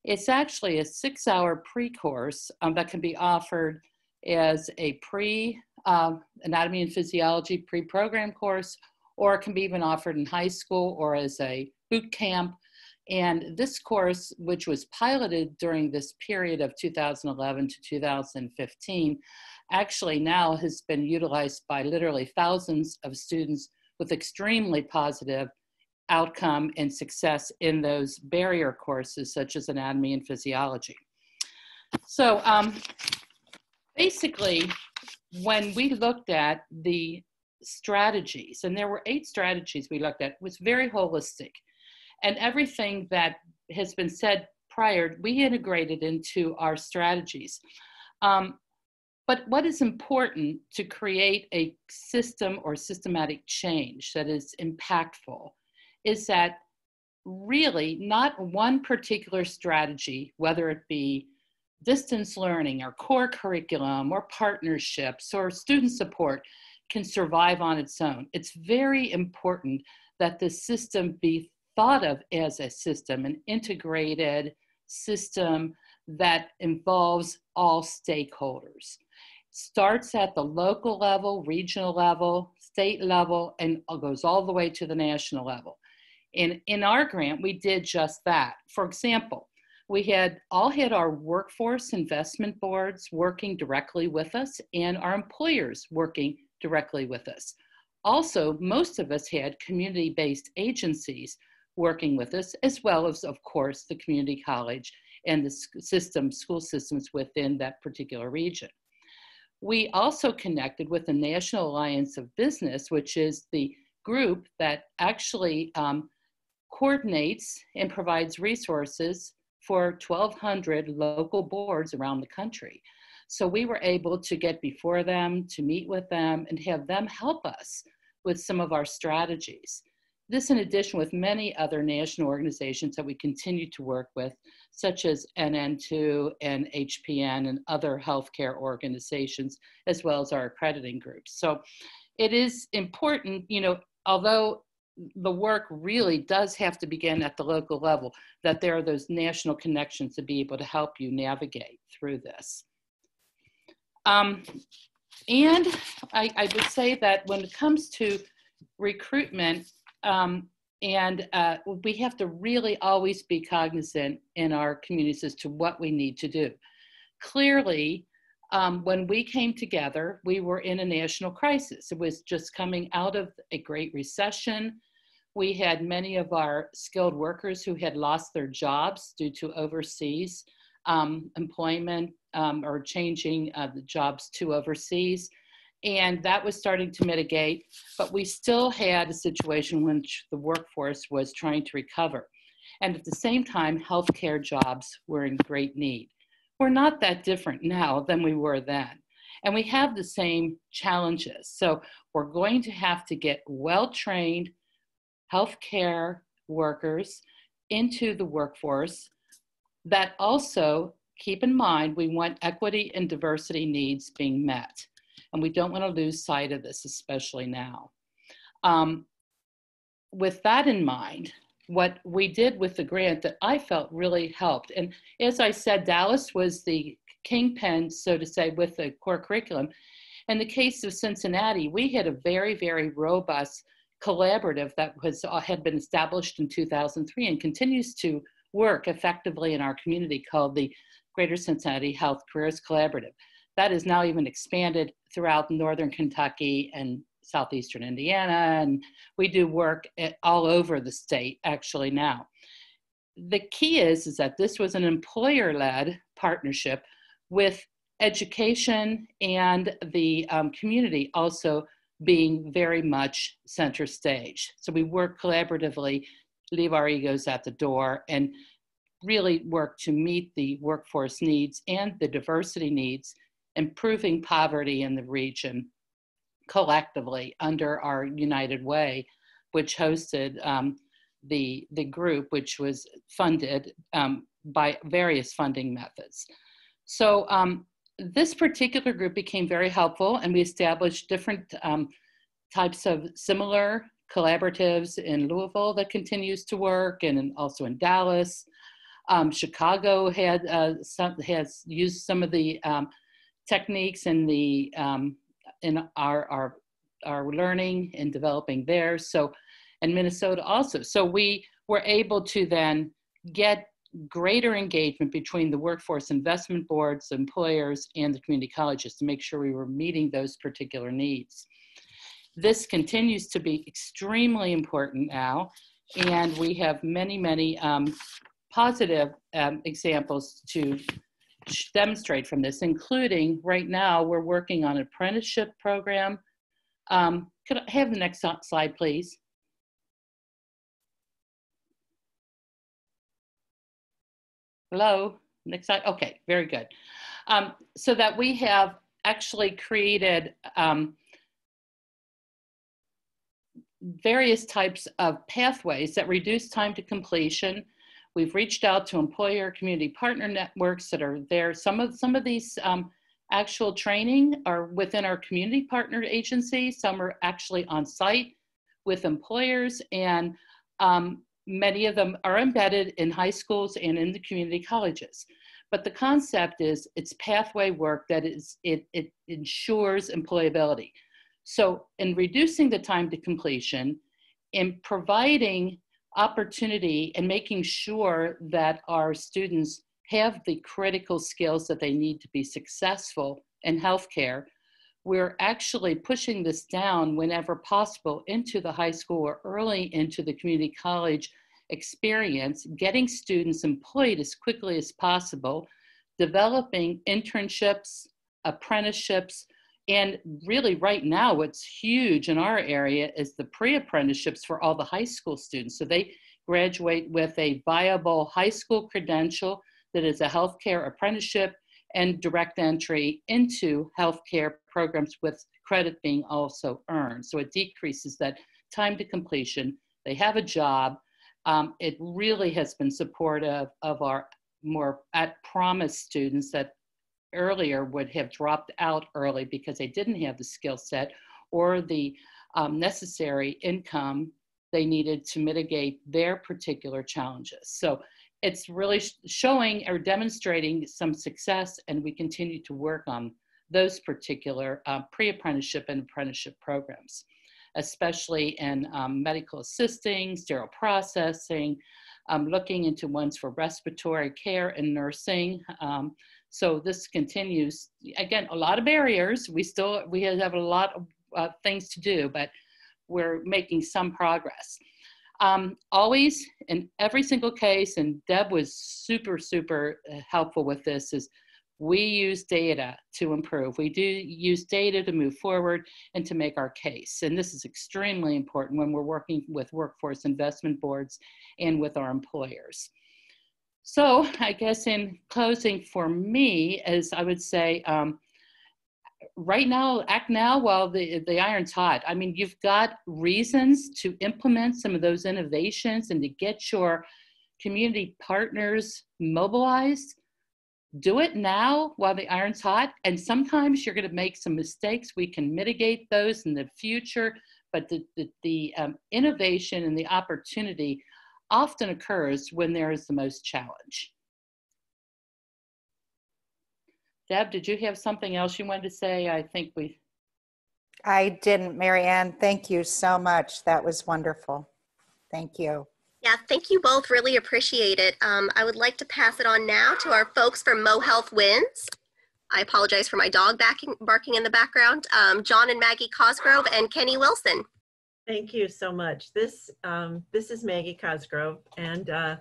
It's actually a six hour pre course um, that can be offered as a pre um, anatomy and physiology pre program course, or it can be even offered in high school or as a boot camp. And this course, which was piloted during this period of 2011 to 2015, actually now has been utilized by literally thousands of students with extremely positive outcome and success in those barrier courses such as anatomy and physiology. So um, basically, when we looked at the strategies, and there were eight strategies we looked at, was very holistic. And everything that has been said prior, we integrated into our strategies. Um, but what is important to create a system or systematic change that is impactful is that really not one particular strategy, whether it be distance learning or core curriculum or partnerships or student support, can survive on its own. It's very important that the system be thought of as a system, an integrated system that involves all stakeholders starts at the local level, regional level, state level, and goes all the way to the national level. And in our grant, we did just that. For example, we had all had our workforce investment boards working directly with us and our employers working directly with us. Also, most of us had community based agencies working with us, as well as, of course, the community college and the system, school systems within that particular region. We also connected with the National Alliance of Business, which is the group that actually um, coordinates and provides resources for 1,200 local boards around the country. So we were able to get before them, to meet with them, and have them help us with some of our strategies. This in addition with many other national organizations that we continue to work with, such as NN2 and HPN and other healthcare organizations, as well as our accrediting groups. So it is important, you know, although the work really does have to begin at the local level, that there are those national connections to be able to help you navigate through this. Um, and I, I, would say that when it comes to recruitment, um, and uh, we have to really always be cognizant in our communities as to what we need to do. Clearly, um, when we came together, we were in a national crisis. It was just coming out of a great recession. We had many of our skilled workers who had lost their jobs due to overseas um, employment um, or changing uh, the jobs to overseas and that was starting to mitigate, but we still had a situation which the workforce was trying to recover. And at the same time, healthcare jobs were in great need. We're not that different now than we were then. And we have the same challenges. So we're going to have to get well trained healthcare workers into the workforce that also keep in mind we want equity and diversity needs being met. And we don't want to lose sight of this, especially now. Um, with that in mind, what we did with the grant that I felt really helped, and as I said, Dallas was the kingpin, so to say, with the core curriculum. In the case of Cincinnati, we had a very, very robust collaborative that was uh, had been established in 2003 and continues to work effectively in our community called the Greater Cincinnati Health Careers Collaborative that is now even expanded throughout northern Kentucky and southeastern Indiana, and we do work all over the state actually now. The key is, is that this was an employer-led partnership with education and the um, community also being very much center stage. So we work collaboratively, leave our egos at the door, and really work to meet the workforce needs and the diversity needs improving poverty in the region collectively under our United Way, which hosted um, the, the group, which was funded um, by various funding methods. So um, this particular group became very helpful and we established different um, types of similar collaboratives in Louisville that continues to work and also in Dallas. Um, Chicago had uh, some, has used some of the um, techniques in the um, in our our our learning and developing there. So, and Minnesota also. So we were able to then get greater engagement between the workforce investment boards, employers, and the community colleges to make sure we were meeting those particular needs. This continues to be extremely important now, and we have many, many um, positive um, examples to demonstrate from this, including right now we're working on an apprenticeship program. Um, could I have the next slide, please? Hello, next slide. Okay, very good. Um, so that we have actually created um, various types of pathways that reduce time to completion. We've reached out to employer community partner networks that are there. Some of, some of these um, actual training are within our community partner agency. Some are actually on site with employers and um, many of them are embedded in high schools and in the community colleges. But the concept is it's pathway work that is, it, it ensures employability. So in reducing the time to completion, in providing opportunity and making sure that our students have the critical skills that they need to be successful in healthcare, we're actually pushing this down whenever possible into the high school or early into the community college experience, getting students employed as quickly as possible, developing internships, apprenticeships, and really right now what's huge in our area is the pre-apprenticeships for all the high school students. So they graduate with a viable high school credential that is a healthcare apprenticeship and direct entry into healthcare programs with credit being also earned. So it decreases that time to completion. They have a job, um, it really has been supportive of our more at promise students that earlier would have dropped out early because they didn't have the skill set or the um, necessary income they needed to mitigate their particular challenges. So it's really showing or demonstrating some success, and we continue to work on those particular uh, pre-apprenticeship and apprenticeship programs especially in um, medical assisting, sterile processing, um, looking into ones for respiratory care and nursing. Um, so this continues. Again, a lot of barriers. We still we have a lot of uh, things to do, but we're making some progress. Um, always in every single case, and Deb was super, super uh, helpful with this, is we use data to improve. We do use data to move forward and to make our case. And this is extremely important when we're working with workforce investment boards and with our employers. So I guess in closing for me, as I would say, um, right now, act now while the, the iron's hot. I mean, you've got reasons to implement some of those innovations and to get your community partners mobilized do it now while the iron's hot. And sometimes you're going to make some mistakes. We can mitigate those in the future, but the, the, the um, innovation and the opportunity often occurs when there is the most challenge. Deb, did you have something else you wanted to say? I think we. I didn't, Marianne. Thank you so much. That was wonderful. Thank you. Yeah, thank you both. Really appreciate it. Um, I would like to pass it on now to our folks from MoHealthWINs. I apologize for my dog backing, barking in the background. Um, John and Maggie Cosgrove and Kenny Wilson. Thank you so much. This um, this is Maggie Cosgrove, and uh,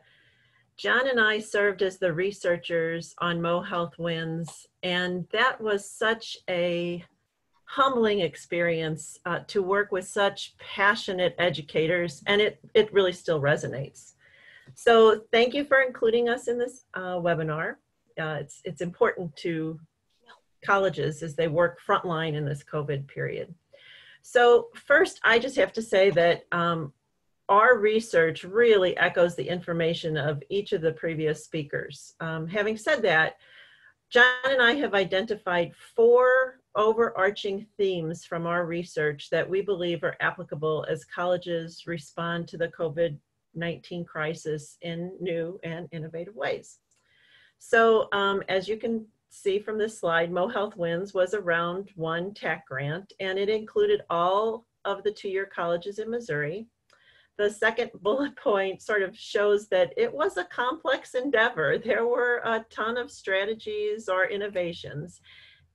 John and I served as the researchers on MoHealthWINs, and that was such a humbling experience uh, to work with such passionate educators, and it, it really still resonates. So thank you for including us in this uh, webinar. Uh, it's, it's important to colleges as they work frontline in this COVID period. So first, I just have to say that um, our research really echoes the information of each of the previous speakers. Um, having said that, John and I have identified four overarching themes from our research that we believe are applicable as colleges respond to the COVID 19 crisis in new and innovative ways. So um, as you can see from this slide, MoHealthWINs was a round one TAACCCT grant, and it included all of the two-year colleges in Missouri. The second bullet point sort of shows that it was a complex endeavor. There were a ton of strategies or innovations.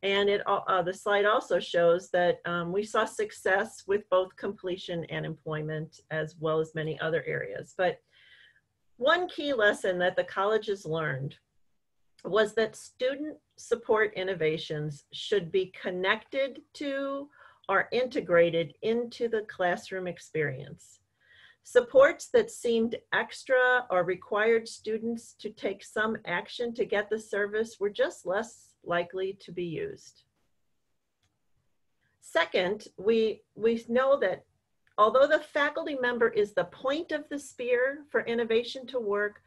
And it, uh, the slide also shows that um, we saw success with both completion and employment as well as many other areas. But one key lesson that the colleges learned was that student support innovations should be connected to or integrated into the classroom experience. Supports that seemed extra or required students to take some action to get the service were just less likely to be used. Second, we, we know that although the faculty member is the point of the spear for innovation to work,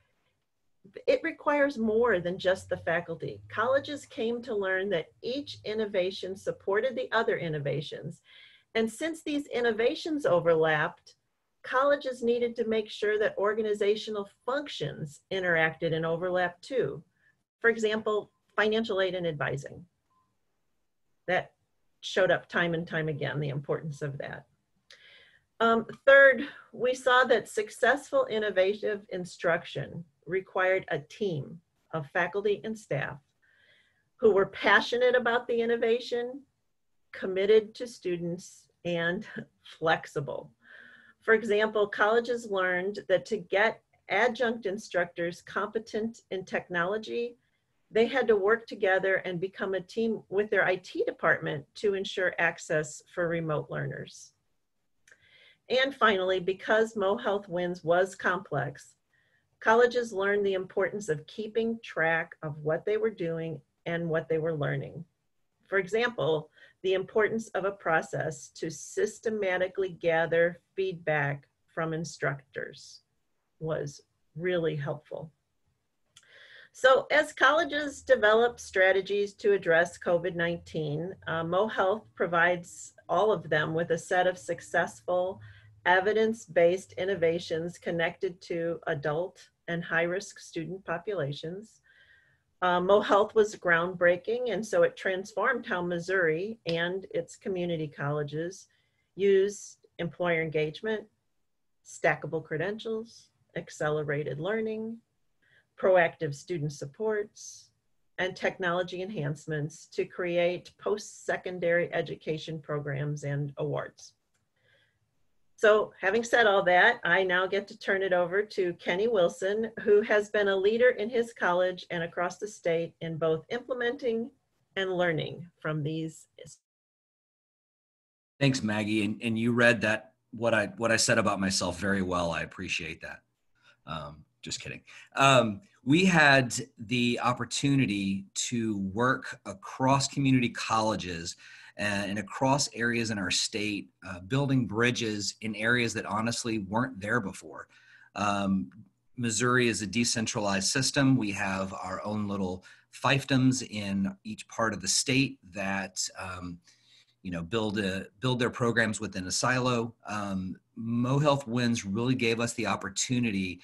it requires more than just the faculty. Colleges came to learn that each innovation supported the other innovations. And since these innovations overlapped, colleges needed to make sure that organizational functions interacted and overlapped too. For example, financial aid and advising. That showed up time and time again, the importance of that. Um, third, we saw that successful innovative instruction required a team of faculty and staff who were passionate about the innovation, committed to students, and flexible. For example, colleges learned that to get adjunct instructors competent in technology, they had to work together and become a team with their IT department to ensure access for remote learners. And finally, because MoHealthWINs was complex, colleges learned the importance of keeping track of what they were doing and what they were learning. For example, the importance of a process to systematically gather feedback from instructors was really helpful. So as colleges develop strategies to address COVID-19, uh, Mo Health provides all of them with a set of successful evidence-based innovations connected to adult and high-risk student populations um, Mo Health was groundbreaking, and so it transformed how Missouri and its community colleges use employer engagement, stackable credentials, accelerated learning, proactive student supports, and technology enhancements to create post-secondary education programs and awards. So having said all that, I now get to turn it over to Kenny Wilson, who has been a leader in his college and across the state in both implementing and learning from these. Thanks, Maggie. And, and you read that what I what I said about myself very well. I appreciate that. Um, just kidding. Um, we had the opportunity to work across community colleges and across areas in our state, uh, building bridges in areas that honestly weren't there before. Um, Missouri is a decentralized system. We have our own little fiefdoms in each part of the state that um, you know build a, build their programs within a silo. Um, Mo Health Wins really gave us the opportunity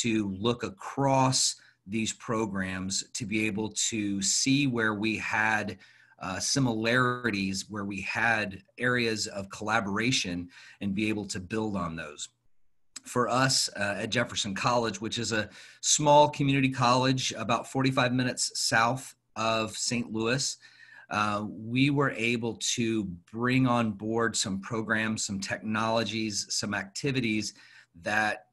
to look across these programs to be able to see where we had uh, similarities where we had areas of collaboration and be able to build on those. For us uh, at Jefferson College, which is a small community college about 45 minutes south of St. Louis, uh, we were able to bring on board some programs, some technologies, some activities that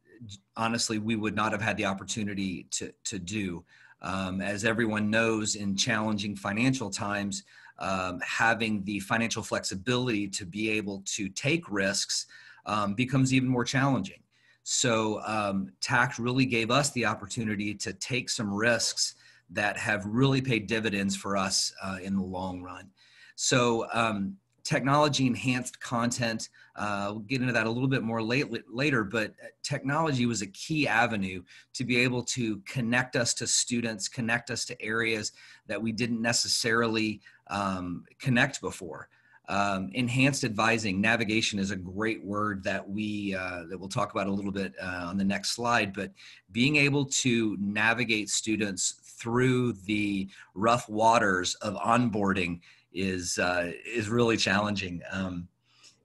honestly we would not have had the opportunity to, to do. Um, as everyone knows, in challenging financial times, um, having the financial flexibility to be able to take risks um, becomes even more challenging. So, um, TAACCCT really gave us the opportunity to take some risks that have really paid dividends for us uh, in the long run. So, um, technology enhanced content. Uh, we'll get into that a little bit more late, later, but technology was a key avenue to be able to connect us to students, connect us to areas that we didn't necessarily um, connect before. Um, enhanced advising, navigation is a great word that we uh, that we'll talk about a little bit uh, on the next slide. But being able to navigate students through the rough waters of onboarding is uh, is really challenging. Um,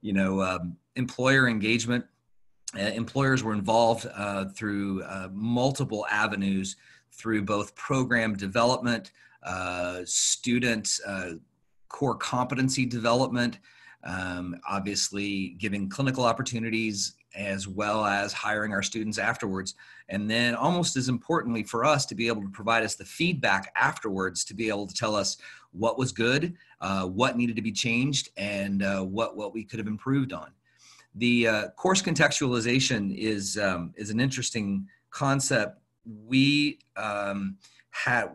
you know, um, employer engagement. Uh, employers were involved uh, through uh, multiple avenues, through both program development, student core competency development, um, obviously giving clinical opportunities as well as hiring our students afterwards. And then, almost as importantly for us to be able to provide us the feedback afterwards to be able to tell us what was good, uh, what needed to be changed, and uh, what, what we could have improved on. The uh, course contextualization is, um, is an interesting concept. We um, had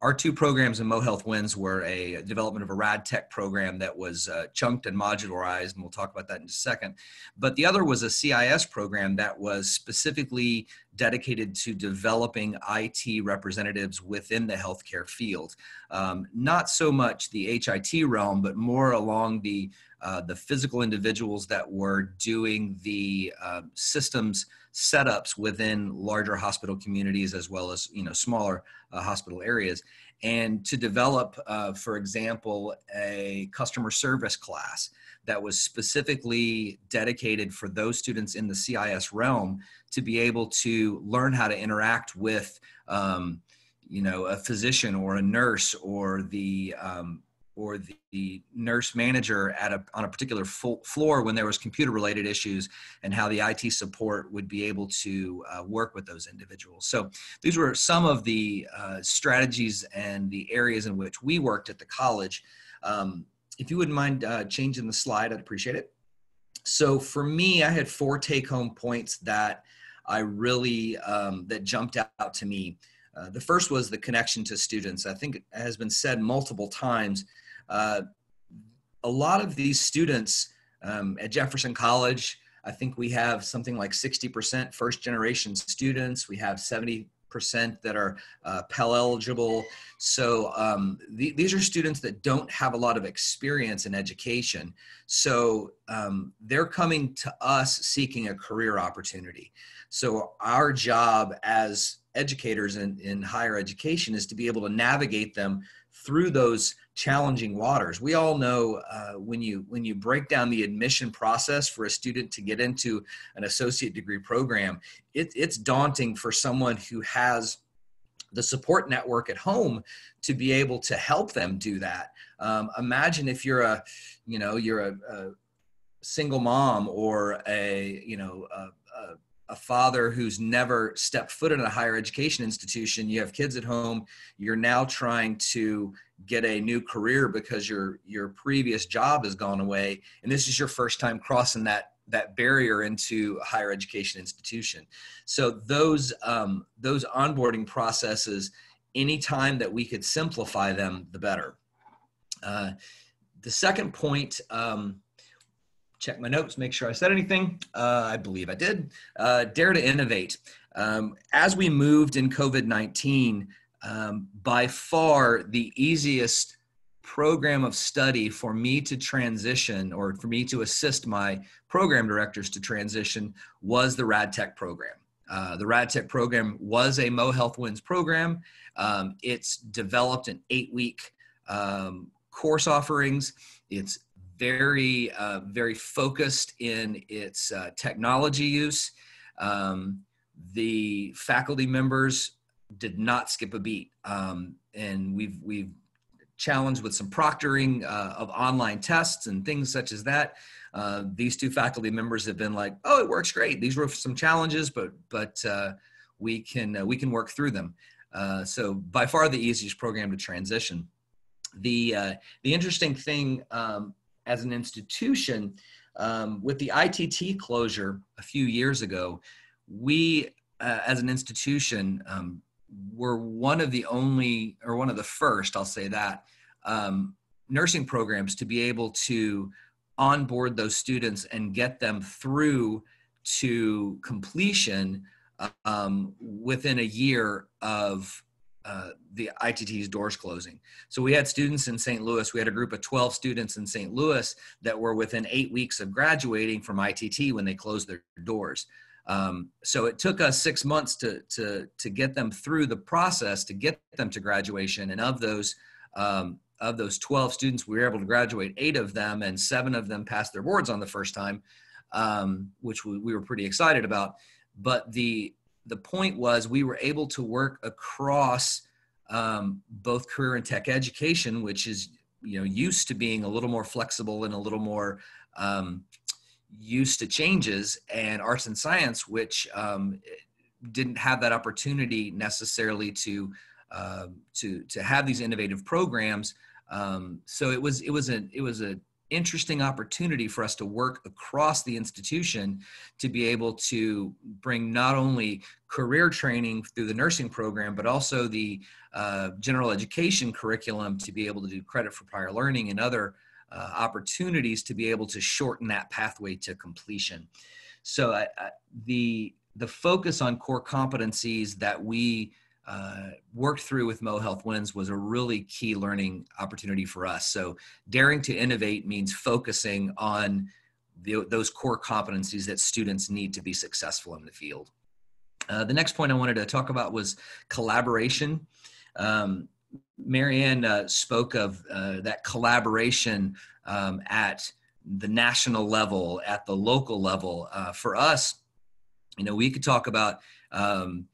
our two programs in MoHealthWINs were a development of a rad tech program that was uh, chunked and modularized, and we'll talk about that in a second. But the other was a CIS program that was specifically dedicated to developing IT representatives within the healthcare field. Um, not so much the HIT realm, but more along the uh, the physical individuals that were doing the uh, systems setups within larger hospital communities as well as you know smaller uh, hospital areas. And to develop uh, for example a customer service class that was specifically dedicated for those students in the cis realm to be able to learn how to interact with um, you know a physician or a nurse or the um, or the nurse manager at a, on a particular floor when there was computer related issues and how the IT support would be able to uh, work with those individuals. So these were some of the uh, strategies and the areas in which we worked at the college. Um, if you wouldn't mind uh, changing the slide, I'd appreciate it. So for me, I had four take home points that I really, um, that jumped out to me. Uh, the first was the connection to students. I think it has been said multiple times uh, a lot of these students um, at Jefferson College, I think we have something like 60% first generation students. We have 70% that are uh, Pell eligible. So um, th- these are students that don't have a lot of experience in education. So um, they're coming to us seeking a career opportunity. So our job as educators in, in higher education is to be able to navigate them through those challenging waters. We all know uh, when you when you break down the admission process for a student to get into an associate degree program, it, it's daunting for someone who has the support network at home to be able to help them do that. Um, imagine if you're a, you know, you're a, a single mom or a, you know, a, a a father who's never stepped foot in a higher education institution you have kids at home you're now trying to get a new career because your your previous job has gone away and this is your first time crossing that that barrier into a higher education institution. So those um, those onboarding processes anytime that we could simplify them the better. Uh, the second point um, check my notes, make sure I said anything. Uh, I believe I did. Uh, dare to innovate. Um, as we moved in COVID 19, um, by far the easiest program of study for me to transition or for me to assist my program directors to transition was the RadTech program. Uh, the RadTech program was a MoHealthWINs program. Um, it's developed an eight week um, course offerings. It's very, uh, very focused in its uh, technology use. Um, the faculty members did not skip a beat, um, and we've we've challenged with some proctoring uh, of online tests and things such as that. Uh, these two faculty members have been like, "Oh, it works great. These were some challenges, but but uh, we can uh, we can work through them." so by far the easiest program to transition. The the interesting thing um, as an institution, um, with the ITT closure a few years ago, we uh, as an institution um, were one of the only, or one of the first, I'll say that, um, nursing programs to be able to onboard those students and get them through to completion um, within a year of uh, the ITT's doors closing. So we had students in St. Louis. We had a group of 12 students in St. Louis that were within eight weeks of graduating from ITT when they closed their doors. Um, so it took us six months to, to, to get them through the process to get them to graduation. And of those, um, of those 12 students, we were able to graduate eight of them and seven of them passed their boards on the first time, um, which we, we were pretty excited about. But the, the point was we were able to work across um, both career and tech education, which is, you know, used to being a little more flexible and a little more, um, used to changes and arts and science, which um, didn't have that opportunity necessarily to uh, to to have these innovative programs. Um, so it was it was a it was a interesting opportunity for us to work across the institution to be able to bring not only career training through the nursing program but also the uh, general education curriculum to be able to do credit for prior learning and other uh, opportunities to be able to shorten that pathway to completion. So uh, the the focus on core competencies that we uh, worked through with MoHealthWINs was a really key learning opportunity for us. So daring to innovate means focusing on the, those core competencies that students need to be successful in the field. Uh, the next point I wanted to talk about was collaboration. Um, Marianne uh, spoke of uh, that collaboration um, at the national level, at the local level. Uh, for us, you know, we could talk about um,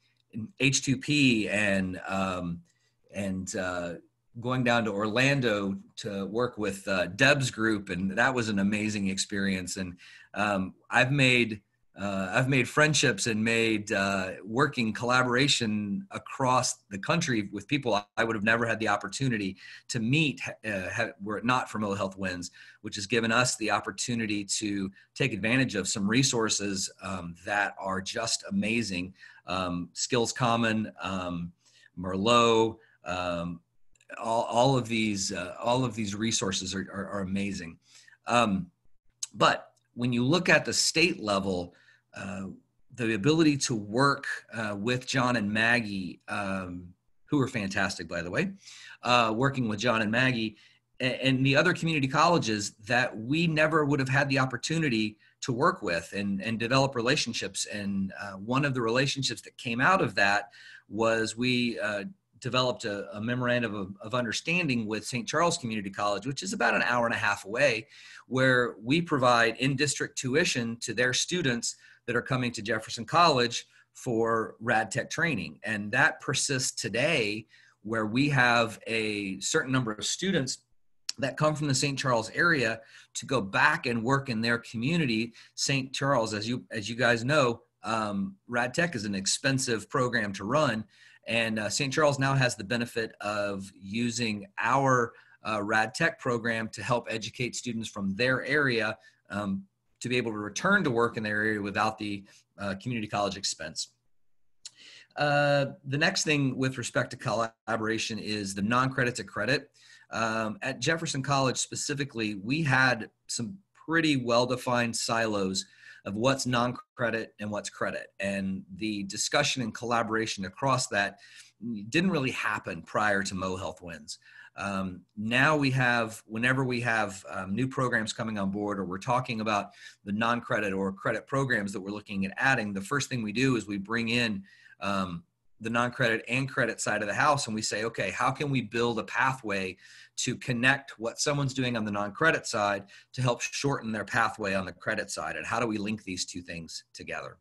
H2P and um, and uh, going down to Orlando to work with uh, Deb's group, and that was an amazing experience. And um, I've made uh, I've made friendships and made uh, working collaboration across the country with people I would have never had the opportunity to meet uh, were it not for MoHealthWINs, which has given us the opportunity to take advantage of some resources um, that are just amazing. Um, Skills Common, um, Merlot, um, all, all of these uh, all of these resources are, are, are amazing. Um, but when you look at the state level, uh, the ability to work uh, with John and Maggie, um, who are fantastic, by the way, uh, working with John and Maggie and, and, the other community colleges that we never would have had the opportunity to work with and, and develop relationships. And uh, one of the relationships that came out of that was we uh, developed a, a memorandum of, of, understanding with St. Charles Community College, which is about an hour and a half away, where we provide in district tuition to their students that are coming to Jefferson College for rad tech training. And that persists today where we have a certain number of students that come from the St. Charles area to go back and work in their community. St. Charles, as you as you guys know, um, Rad Tech is an expensive program to run, and uh, St. Charles now has the benefit of using our uh, Rad Tech program to help educate students from their area um, to be able to return to work in their area without the uh, community college expense. Uh, the next thing with respect to collaboration is the non-credit to credit. Um, at Jefferson College specifically, we had some pretty well-defined silos of what's non-credit and what's credit. And the discussion and collaboration across that didn't really happen prior to MoHealthWINs. Um, now we have, whenever we have um, new programs coming on board or we're talking about the non-credit or credit programs that we're looking at adding, the first thing we do is we bring in um, the non-credit and credit side of the house and we say, okay, how can we build a pathway to connect what someone's doing on the non-credit side to help shorten their pathway on the credit side? And how do we link these two things together?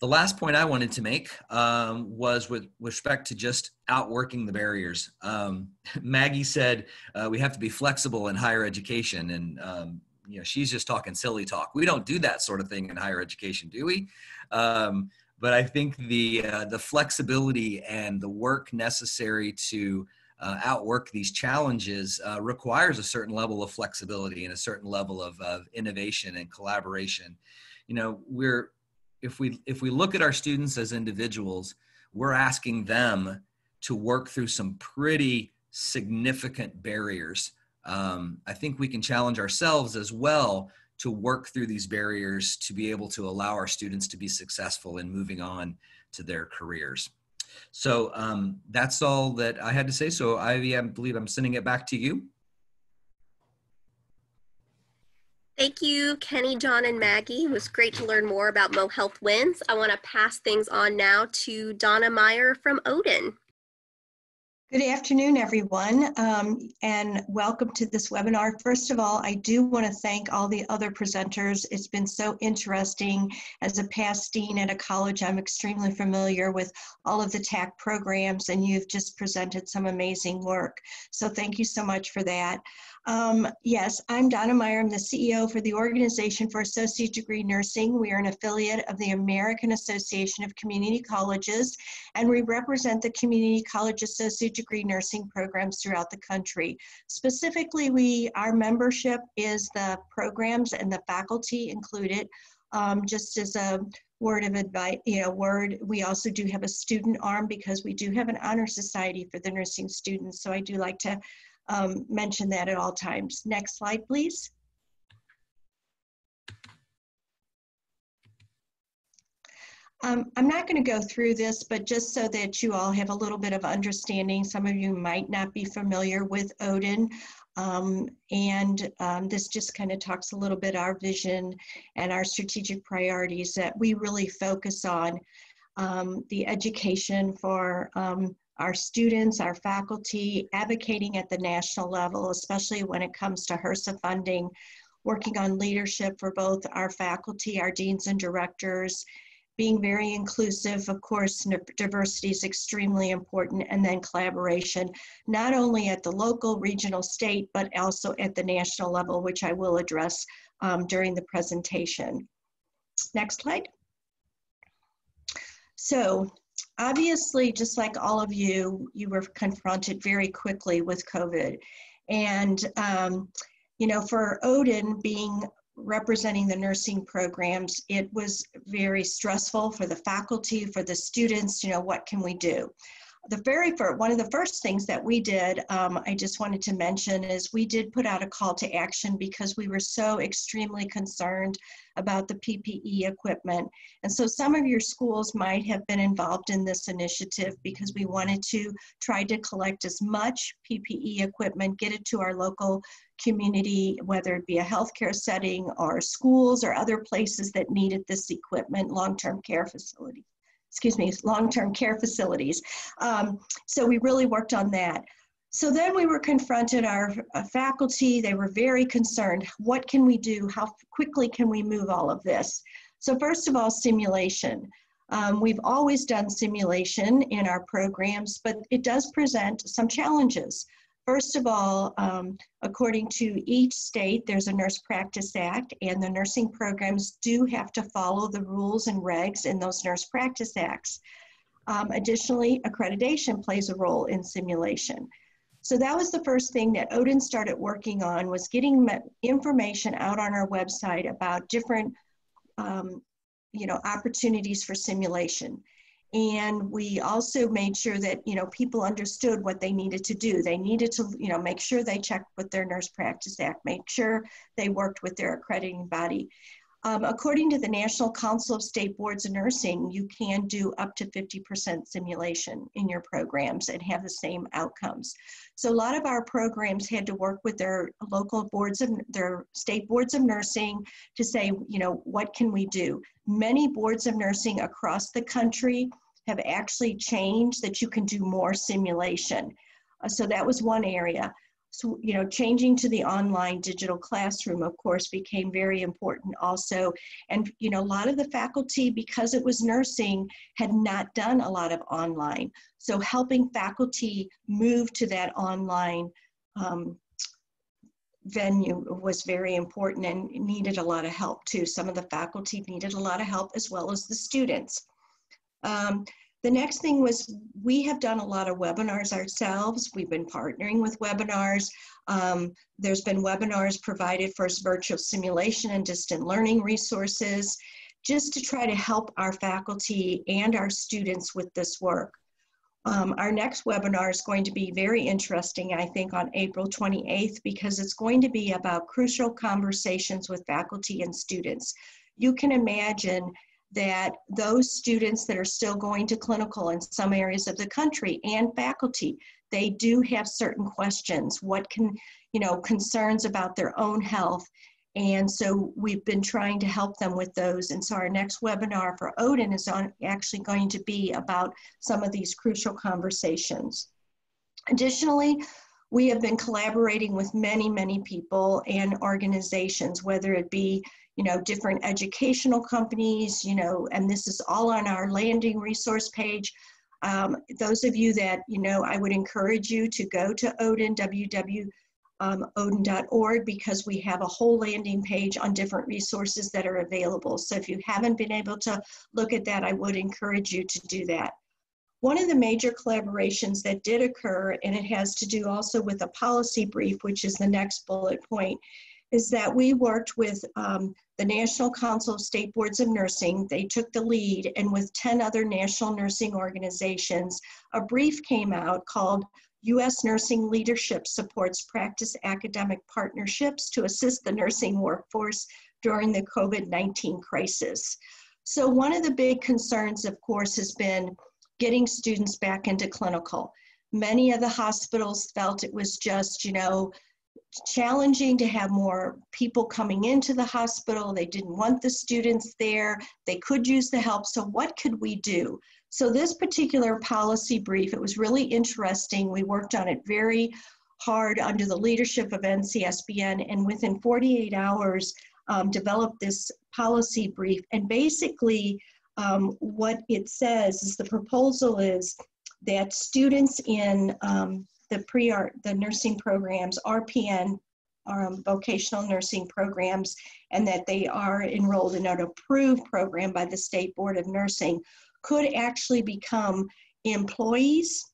The last point I wanted to make um, was with respect to just outworking the barriers. Um, Maggie said uh, we have to be flexible in higher education, and um, you know she's just talking silly talk. We don't do that sort of thing in higher education, do we? Um, but I think the uh, the flexibility and the work necessary to uh, outwork these challenges uh, requires a certain level of flexibility and a certain level of, of innovation and collaboration. You know, we're if we if we look at our students as individuals, we're asking them to work through some pretty significant barriers. Um, I think we can challenge ourselves as well to work through these barriers to be able to allow our students to be successful in moving on to their careers. So um, that's all that I had to say. So I believe I'm sending it back to you. Thank you, Kenny, John, and Maggie. It was great to learn more about MoHealthWINs. I want to pass things on now to Donna Meyer from OADN. Good afternoon, everyone, um, and welcome to this webinar. First of all, I do want to thank all the other presenters. It's been so interesting. As a past dean at a college, I'm extremely familiar with all of the TAACCCT programs, and you've just presented some amazing work. So thank you so much for that. Um, yes, I'm Donna Meyer. I'm the CEO for the Organization for Associate Degree Nursing. We are an affiliate of the American Association of Community Colleges, and we represent the community college associate degree nursing programs throughout the country. Specifically, we our membership is the programs and the faculty included. Um, just as a word of advice, you know, word, we also do have a student arm because we do have an honor society for the nursing students. So I do like to um, mention that at all times. Next slide, please. Um, I'm not going to go through this, but just so that you all have a little bit of understanding, some of you might not be familiar with OADN. Um, and um, this just kind of talks a little bit our vision and our strategic priorities that we really focus on um, the education for um, our students, our faculty, advocating at the national level, especially when it comes to HRSA funding, working on leadership for both our faculty, our deans and directors, being very inclusive. Of course, diversity is extremely important, and then collaboration, not only at the local, regional, state, but also at the national level, which I will address um, during the presentation. Next slide. So obviously, just like all of you, you were confronted very quickly with COVID. And, um, you know, for OADN being representing the nursing programs, it was very stressful for the faculty, for the students, you know, what can we do? The very first, one of the first things that we did, um, I just wanted to mention, is we did put out a call to action because we were so extremely concerned about the PPE equipment. And so some of your schools might have been involved in this initiative because we wanted to try to collect as much PPE equipment, get it to our local community, whether it be a healthcare setting or schools or other places that needed this equipment, long-term care facilities excuse me, long-term care facilities. Um, so we really worked on that. So then we were confronted, our uh, faculty, they were very concerned. What can we do? How quickly can we move all of this? So first of all, simulation. Um, we've always done simulation in our programs, but it does present some challenges. First of all, um, according to each state, there's a Nurse Practice Act, and the nursing programs do have to follow the rules and regs in those Nurse Practice Acts. Um, additionally, accreditation plays a role in simulation. So that was the first thing that OADN started working on was getting information out on our website about different, um, you know, opportunities for simulation. And we also made sure that, you know, people understood what they needed to do. They needed to, you know, make sure they checked with their Nurse Practice Act, make sure they worked with their accrediting body. Um, according to the National Council of State Boards of Nursing, you can do up to 50% simulation in your programs and have the same outcomes. So a lot of our programs had to work with their local boards of their state boards of nursing to say, you know, what can we do? Many boards of nursing across the country have actually changed that you can do more simulation. Uh, so that was one area. So, you know, changing to the online digital classroom, of course, became very important also. And, you know, a lot of the faculty, because it was nursing, had not done a lot of online. So helping faculty move to that online um, venue was very important and needed a lot of help too. Some of the faculty needed a lot of help as well as the students. Um, the next thing was we have done a lot of webinars ourselves. We've been partnering with webinars. Um, there's been webinars provided for virtual simulation and distant learning resources just to try to help our faculty and our students with this work. Um, our next webinar is going to be very interesting, I think, on April 28th, because it's going to be about crucial conversations with faculty and students. You can imagine that those students that are still going to clinical in some areas of the country and faculty, they do have certain questions. What can, you know, concerns about their own health. And so we've been trying to help them with those. And so our next webinar for OADN is on actually going to be about some of these crucial conversations. Additionally, we have been collaborating with many, many people and organizations, whether it be you know, different educational companies, you know, and this is all on our landing resource page. Um, those of you that, you know, I would encourage you to go to OADN, www.oadn.org, um, because we have a whole landing page on different resources that are available. So if you haven't been able to look at that, I would encourage you to do that. One of the major collaborations that did occur, and it has to do also with a policy brief, which is the next bullet point, is that we worked with um, the National Council of State Boards of Nursing. They took the lead, and with 10 other national nursing organizations, a brief came out called U.S. Nursing Leadership Supports Practice Academic Partnerships to Assist the Nursing Workforce During the COVID 19 Crisis. So, one of the big concerns, of course, has been getting students back into clinical. Many of the hospitals felt it was just, you know, challenging to have more people coming into the hospital. They didn't want the students there. They could use the help. So, what could we do? So, this particular policy brief, it was really interesting. We worked on it very hard under the leadership of NCSBN, and within 48 hours, um, developed this policy brief. And basically, um, what it says is the proposal is that students in um, the pre-art, the nursing programs, RPN, um, vocational nursing programs, and that they are enrolled in an approved program by the State Board of Nursing, could actually become employees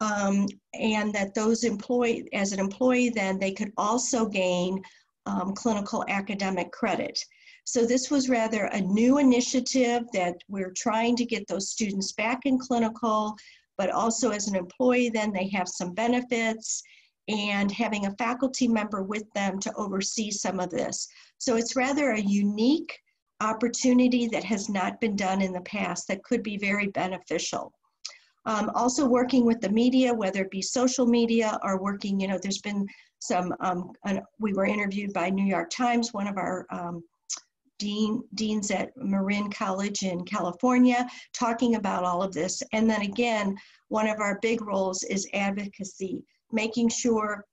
um, and that those employee, as an employee, then they could also gain um, clinical academic credit. So this was rather a new initiative that we're trying to get those students back in clinical, but also as an employee, then they have some benefits and having a faculty member with them to oversee some of this. So it's rather a unique opportunity that has not been done in the past that could be very beneficial. Um, also working with the media, whether it be social media or working, you know, there's been some, um, we were interviewed by New York Times, one of our um, dean, deans at Marin College in California, talking about all of this. And then again, one of our big roles is advocacy, making sure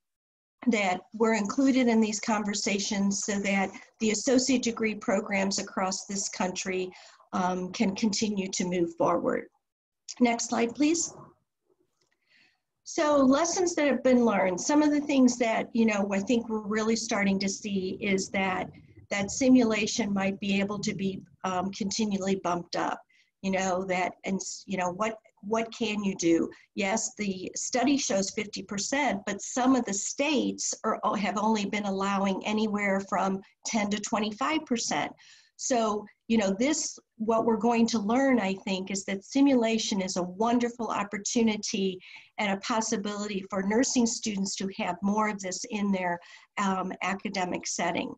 that we're included in these conversations so that the associate degree programs across this country um, can continue to move forward. Next slide, please. So lessons that have been learned, some of the things that, you know, I think we're really starting to see is that that simulation might be able to be um, continually bumped up you know that and you know what what can you do? Yes the study shows 50% but some of the states are have only been allowing anywhere from 10 to 25% so you know this what we're going to learn i think is that simulation is a wonderful opportunity and a possibility for nursing students to have more of this in their um, academic setting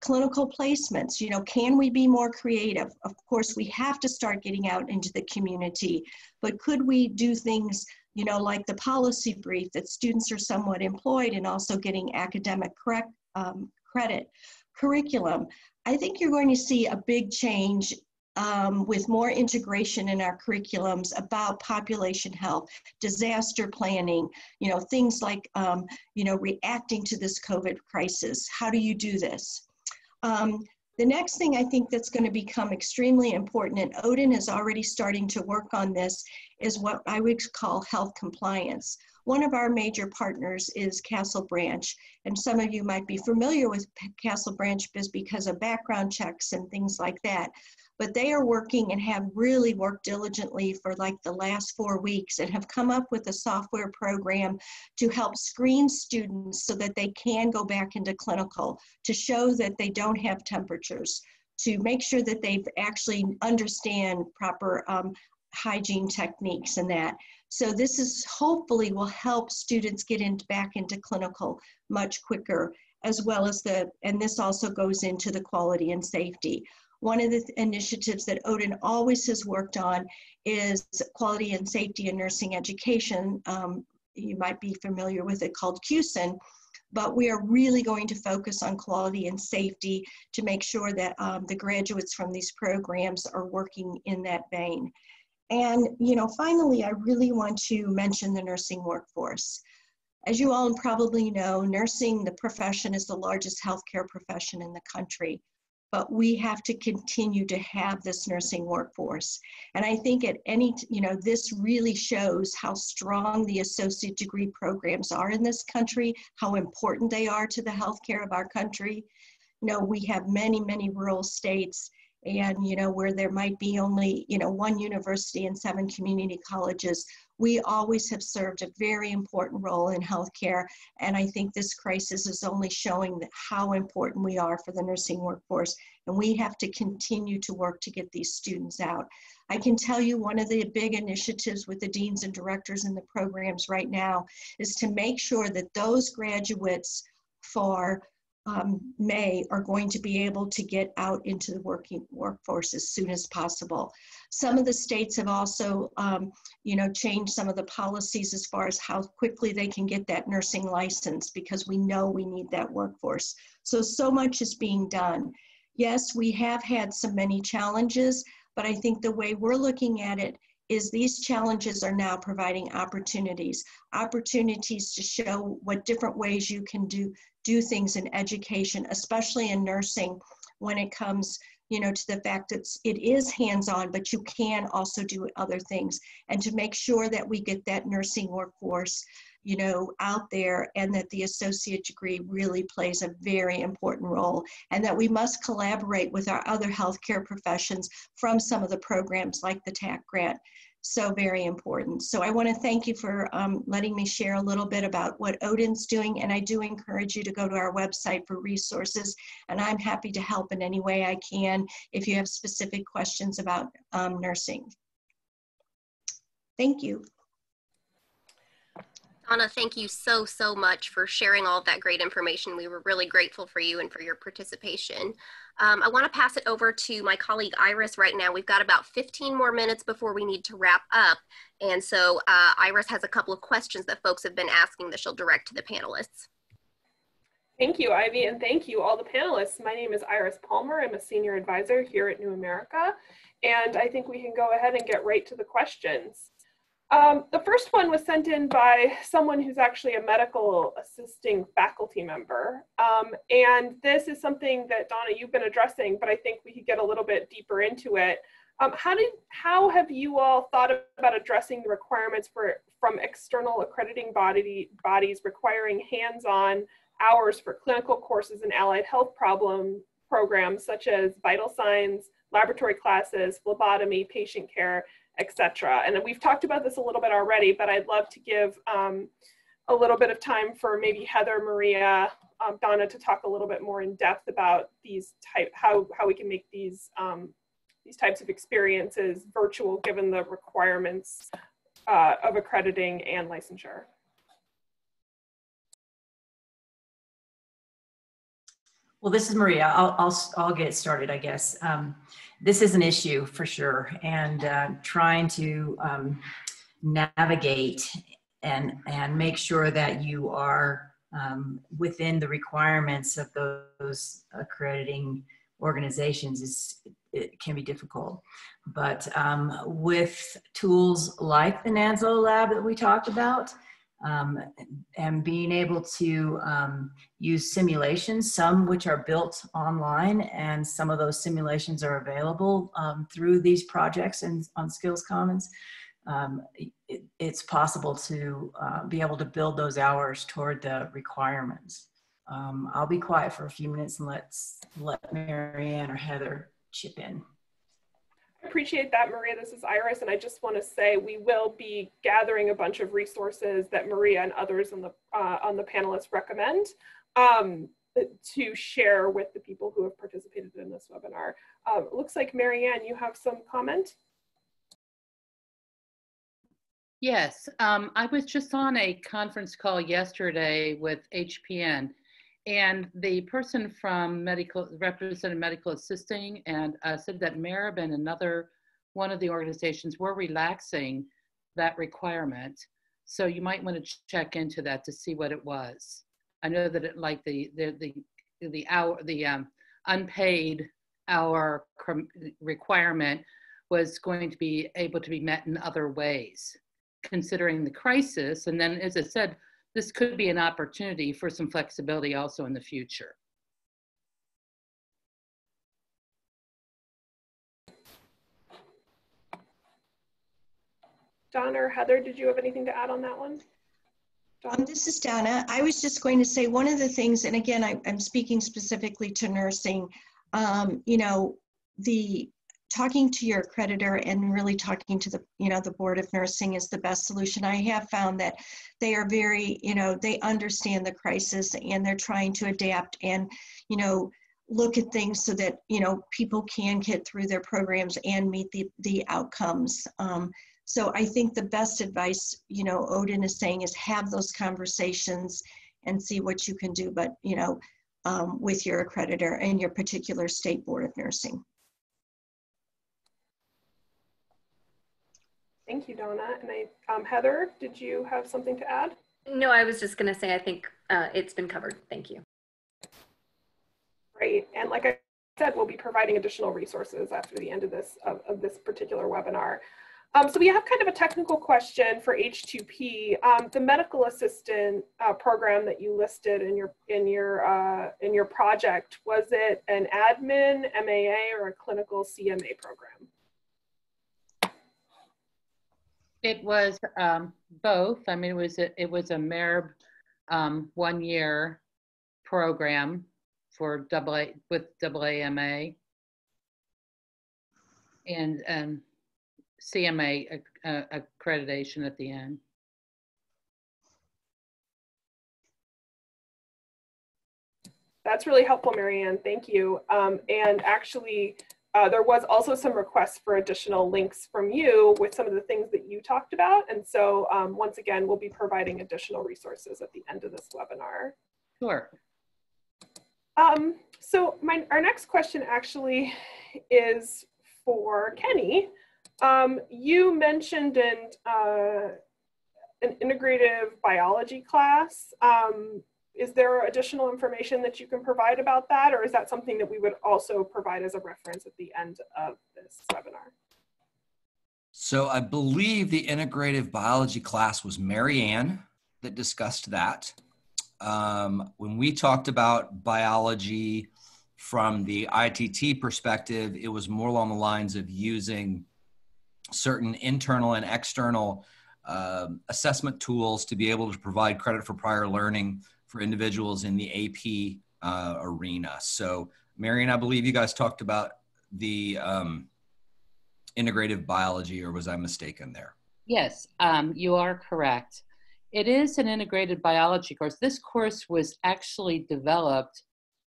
clinical placements you know can we be more creative of course we have to start getting out into the community but could we do things you know like the policy brief that students are somewhat employed and also getting academic correct um, credit curriculum i think you're going to see a big change um, with more integration in our curriculums about population health, disaster planning, you know, things like, um, you know, reacting to this COVID crisis. How do you do this? Um, the next thing I think that's going to become extremely important, and OADN is already starting to work on this, is what I would call health compliance. One of our major partners is Castle Branch, and some of you might be familiar with Castle Branch because of background checks and things like that but they are working and have really worked diligently for like the last four weeks and have come up with a software program to help screen students so that they can go back into clinical to show that they don't have temperatures to make sure that they've actually understand proper um, hygiene techniques and that. So this is hopefully will help students get in, back into clinical much quicker as well as the, and this also goes into the quality and safety. one of the th- initiatives that OADN always has worked on is quality and safety in nursing education. Um, you might be familiar with it called QSEN, but we are really going to focus on quality and safety to make sure that um, the graduates from these programs are working in that vein. And, you know, finally, I really want to mention the nursing workforce. As you all probably know, nursing, the profession, is the largest healthcare profession in the country but we have to continue to have this nursing workforce. And I think at any, you know, this really shows how strong the associate degree programs are in this country, how important they are to the healthcare of our country. You know, we have many, many rural states and you know where there might be only you know one university and seven community colleges we always have served a very important role in healthcare. And i think this crisis is only showing how important we are for the nursing workforce and we have to continue to work to get these students out. I can tell you one of the big initiatives with the deans and directors in the programs right now is to make sure that those graduates for um, May are going to be able to get out into the working workforce as soon as possible. Some of the states have also, um, you know, changed some of the policies as far as how quickly they can get that nursing license because we know we need that workforce. So, so much is being done. Yes, we have had some many challenges, but I think the way we're looking at it is these challenges are now providing opportunities, opportunities to show what different ways you can do do things in education, especially in nursing, when it comes you know to the fact that it is hands-on but you can also do other things. And to make sure that we get that nursing workforce you know out there and that the associate degree really plays a very important role and that we must collaborate with our other healthcare professions from some of the programs like the TAACCCT grant so very important. So I want to thank you for um, letting me share a little bit about what OADN's doing, and I do encourage you to go to our website for resources, and I'm happy to help in any way I can if you have specific questions about um, nursing. Thank you. Donna, thank you so, so much for sharing all of that great information. We were really grateful for you and for your participation. Um, I want to pass it over to my colleague Iris right now. We've got about 15 more minutes before we need to wrap up. And so uh, Iris has a couple of questions that folks have been asking that she'll direct to the panelists. Thank you, Ivy, and thank you all the panelists. My name is Iris Palmer. I'm a senior advisor here at New America, and I think we can go ahead and get right to the questions. Um, the first one was sent in by someone who's actually a medical assisting faculty member. Um, and this is something that Donna, you've been addressing, but I think we could get a little bit deeper into it. Um, how did how have you all thought about addressing the requirements for from external accrediting body, bodies requiring hands-on hours for clinical courses and allied health problem programs such as vital signs, laboratory classes, phlebotomy, patient care, etc. And we've talked about this a little bit already, but I'd love to give um, a little bit of time for maybe Heather, Maria, um, Donna to talk a little bit more in depth about these type, how, how we can make these, um, these types of experiences virtual given the requirements uh, of accrediting and licensure. Well, this is Maria. I'll, I'll, I'll get started, I guess. Um, this is an issue for sure, and uh, trying to um, navigate and and make sure that you are um, within the requirements of those accrediting organizations is it can be difficult. But um, with tools like the NANSLO lab that we talked about, um, and being able to um, use simulations, some which are built online, and some of those simulations are available um, through these projects and on Skills Commons. Um, it, it's possible to uh, be able to build those hours toward the requirements. Um, I'll be quiet for a few minutes and let's let Marianne or Heather chip in. Appreciate that, Maria. This is Iris, and I just want to say we will be gathering a bunch of resources that Maria and others on the uh, on the panelists recommend um, to share with the people who have participated in this webinar. Um, looks like Marianne, you have some comment. Yes, um, I was just on a conference call yesterday with HPN, And the person from medical, represented medical assisting and uh, said that MAERB and another one of the organizations were relaxing that requirement. So you might want to check into that to see what it was. I know that it like the the the the hour the um, unpaid hour requirement was going to be able to be met in other ways, considering the crisis. And then, as I said, this could be an opportunity for some flexibility also in the future. Donna or Heather, did you have anything to add on that one? Um, this is Donna. I was just going to say one of the things, and again, I, am speaking specifically to nursing, um, you know, the talking to your accreditor and really talking to the you know the board of nursing is the best solution. I have found that they are very you know they understand the crisis and they're trying to adapt and you know look at things so that you know people can get through their programs and meet the the outcomes. Um, so i think the best advice you know OADN is saying is have those conversations and see what you can do but you know um, with your accreditor and your particular state board of nursing Thank you, Donna. And I, um, Heather, did you have something to add? No, I was just going to say I think uh, it's been covered. Thank you. Great. And like I said, we'll be providing additional resources after the end of this of, of this particular webinar. Um, so we have kind of a technical question for H2P. Um, the medical assistant uh, program that you listed in your in your uh, in your project was it an admin, MAA, or a clinical CMA program? It was um, both. I mean, it was a, it was a MAERB um, one year program for double A with double AMA and um, CMA uh, accreditation at the end. That's really helpful, Marianne. Thank you. Um, and actually, uh, there was also some requests for additional links from you with some of the things that you talked about. And so um, once again, we'll be providing additional resources at the end of this webinar. Sure. Um, so my, our next question actually is for Kenny. Um, you mentioned in, uh, an integrative biology class. Um, is there additional information that you can provide about that, or is that something that we would also provide as a reference at the end of this webinar? So I believe the integrative biology class was Marianne that discussed that. Um, when we talked about biology from the ITT perspective, it was more along the lines of using certain internal and external uh, assessment tools to be able to provide credit for prior learning for individuals in the AP uh, arena. So, Marion, I believe you guys talked about the um, integrative biology, or was I mistaken there? Yes, um, you are correct. It is an integrated biology course. This course was actually developed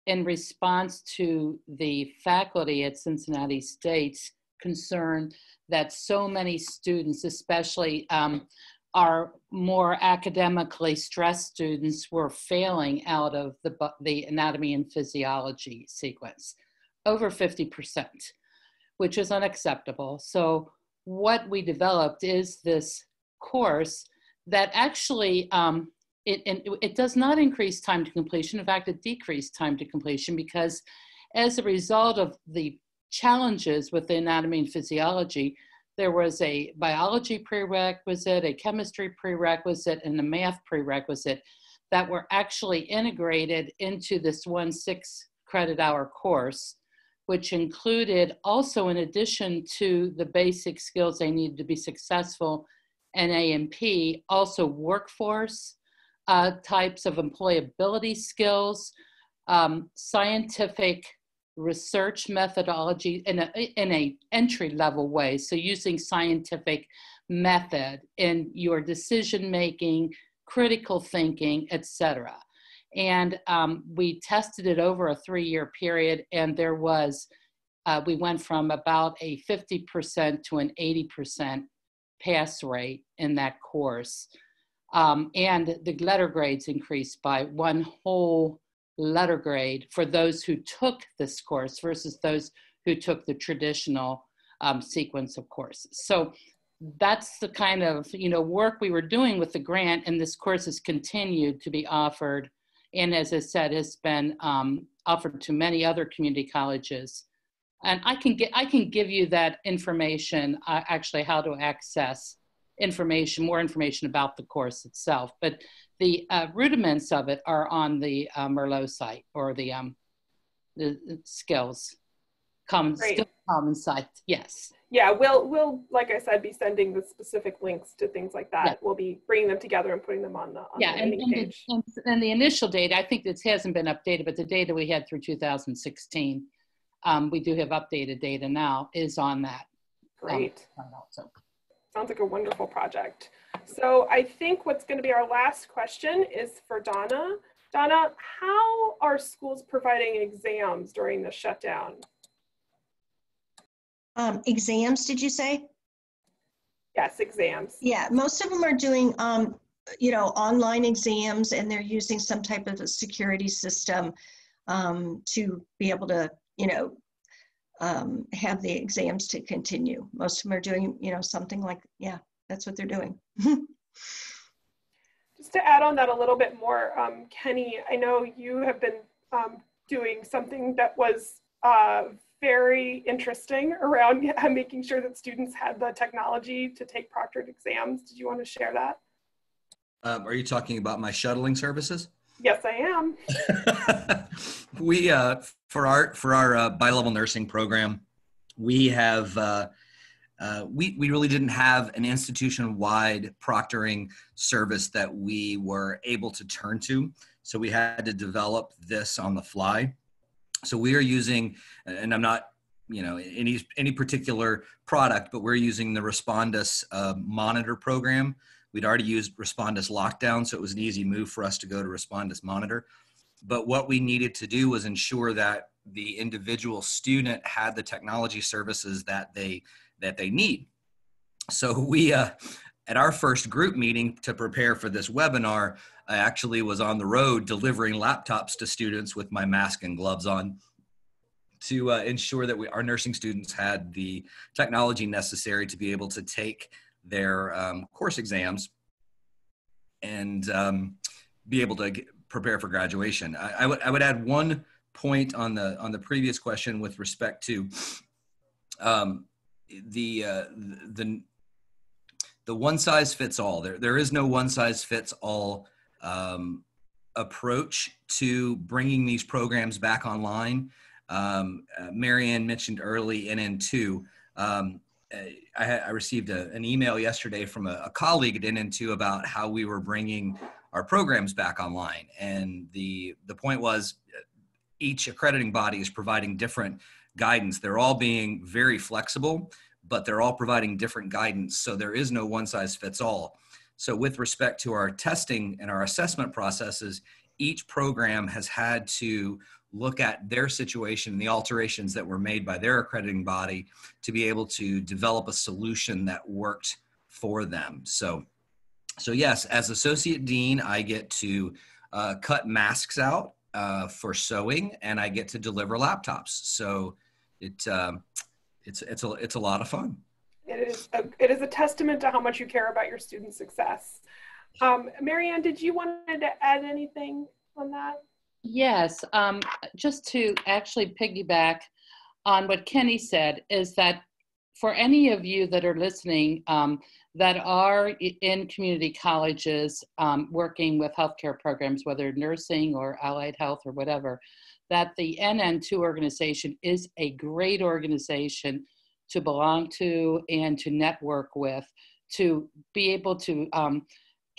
in response to the faculty at Cincinnati State's concern that so many students, especially um, our more academically stressed students were failing out of the, the anatomy and physiology sequence, over 50%, which is unacceptable. So what we developed is this course that actually um, it, it, it does not increase time to completion. In fact, it decreased time to completion because as a result of the challenges with the anatomy and physiology, there was a biology prerequisite, a chemistry prerequisite, and a math prerequisite that were actually integrated into this one six credit hour course, which included also, in addition to the basic skills they needed to be successful in A&P, also workforce uh, types of employability skills, um, scientific research methodology in a, in a entry level way. So using scientific method in your decision making, critical thinking, etc. And um, we tested it over a three year period, and there was, uh, we went from about a 50% to an 80% pass rate in that course. Um, and the letter grades increased by one whole letter grade for those who took this course versus those who took the traditional um, sequence of courses. So that's the kind of you know work we were doing with the grant, and this course has continued to be offered, and as I said, has been um, offered to many other community colleges. And I can get I can give you that information uh, actually how to access information, more information about the course itself. But the uh, rudiments of it are on the uh, Merlot site or the um, the skills common skills common site. Yes. Yeah, we'll we'll like I said be sending the specific links to things like that. Yeah. We'll be bringing them together and putting them on the on Yeah, the and, and, the, and, and the initial data, I think this hasn't been updated, but the data we had through 2016, um, we do have updated data now, is on that. um, Great. also. Sounds like a wonderful project. So I think what's going to be our last question is for Donna. Donna, how are schools providing exams during the shutdown? Um, exams, did you say? Yes, exams. Yeah, most of them are doing, um, you know, online exams and they're using some type of a security system um, to be able to, you know, um, have the exams to continue. Most of them are doing, you know, something like, yeah, that's what they're doing. Just to add on that a little bit more, um, Kenny, I know you have been um, doing something that was uh, very interesting around making sure that students had the technology to take proctored exams. Did you want to share that? Um, are you talking about my shuttling services? Yes, I am. we uh, for our for our uh, bi-level nursing program, we have uh, uh, we we really didn't have an institution-wide proctoring service that we were able to turn to, so we had to develop this on the fly. So we are using, and I'm not you know any any particular product, but we're using the Respondus uh, monitor program. We'd already used Respondus lockdown, so it was an easy move for us to go to Respondus monitor. But what we needed to do was ensure that the individual student had the technology services that they that they need. So we uh, at our first group meeting to prepare for this webinar, I actually was on the road delivering laptops to students with my mask and gloves on to uh, ensure that we, our nursing students had the technology necessary to be able to take their um, course exams and um, be able to get, prepare for graduation. I, would, I would add one point on the on the previous question with respect to um, the uh, the the one size fits all. There there is no one size fits all um, approach to bringing these programs back online. Um, uh, Marianne mentioned early NN2. Um, I, I, received a, an email yesterday from a, a, colleague at NN2 about how we were bringing our programs back online. And the, the point was uh, each accrediting body is providing different guidance. They're all being very flexible, but they're all providing different guidance. So there is no one size fits all. So with respect to our testing and our assessment processes, each program has had to look at their situation and the alterations that were made by their accrediting body to be able to develop a solution that worked for them. So, so yes, as associate dean, I get to uh, cut masks out uh, for sewing, and I get to deliver laptops. So, it um, it's it's a it's a lot of fun. It is a, it is a testament to how much you care about your student success. Um, Marianne, did you want to add anything on that? Yes, um, just to actually piggyback on what Kenny said is that for any of you that are listening um, that are in community colleges um, working with healthcare programs, whether nursing or allied health or whatever, that the NN2 organization is a great organization to belong to and to network with, to be able to um,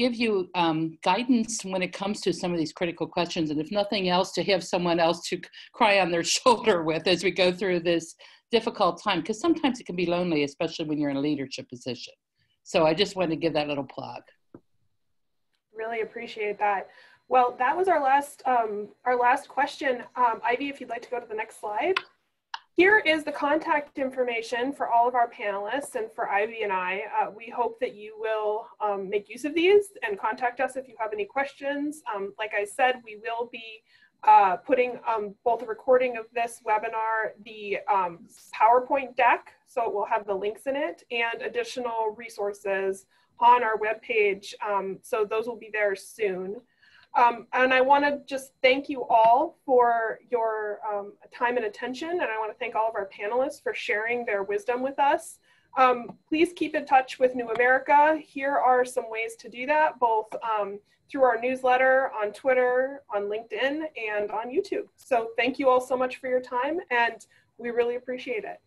give you um, guidance when it comes to some of these critical questions. And if nothing else, to have someone else to cry on their shoulder with as we go through this difficult time, because sometimes it can be lonely, especially when you're in a leadership position. So I just wanted to give that little plug. Really appreciate that. Well, that was our last um, our last question. Um, Ivy, if you'd like to go to the next slide. Here is the contact information for all of our panelists and for Ivy and I. Uh, we hope that you will um, make use of these and contact us if you have any questions. Um, like I said, we will be uh, putting um, both a recording of this webinar, the um, PowerPoint deck, so it will have the links in it, and additional resources on our webpage. Um, so those will be there soon. Um, and I want to just thank you all for your um, time and attention. And I want to thank all of our panelists for sharing their wisdom with us. Um, please keep in touch with New America. Here are some ways to do that, both um, through our newsletter, on Twitter, on LinkedIn, and on YouTube. So thank you all so much for your time, and we really appreciate it.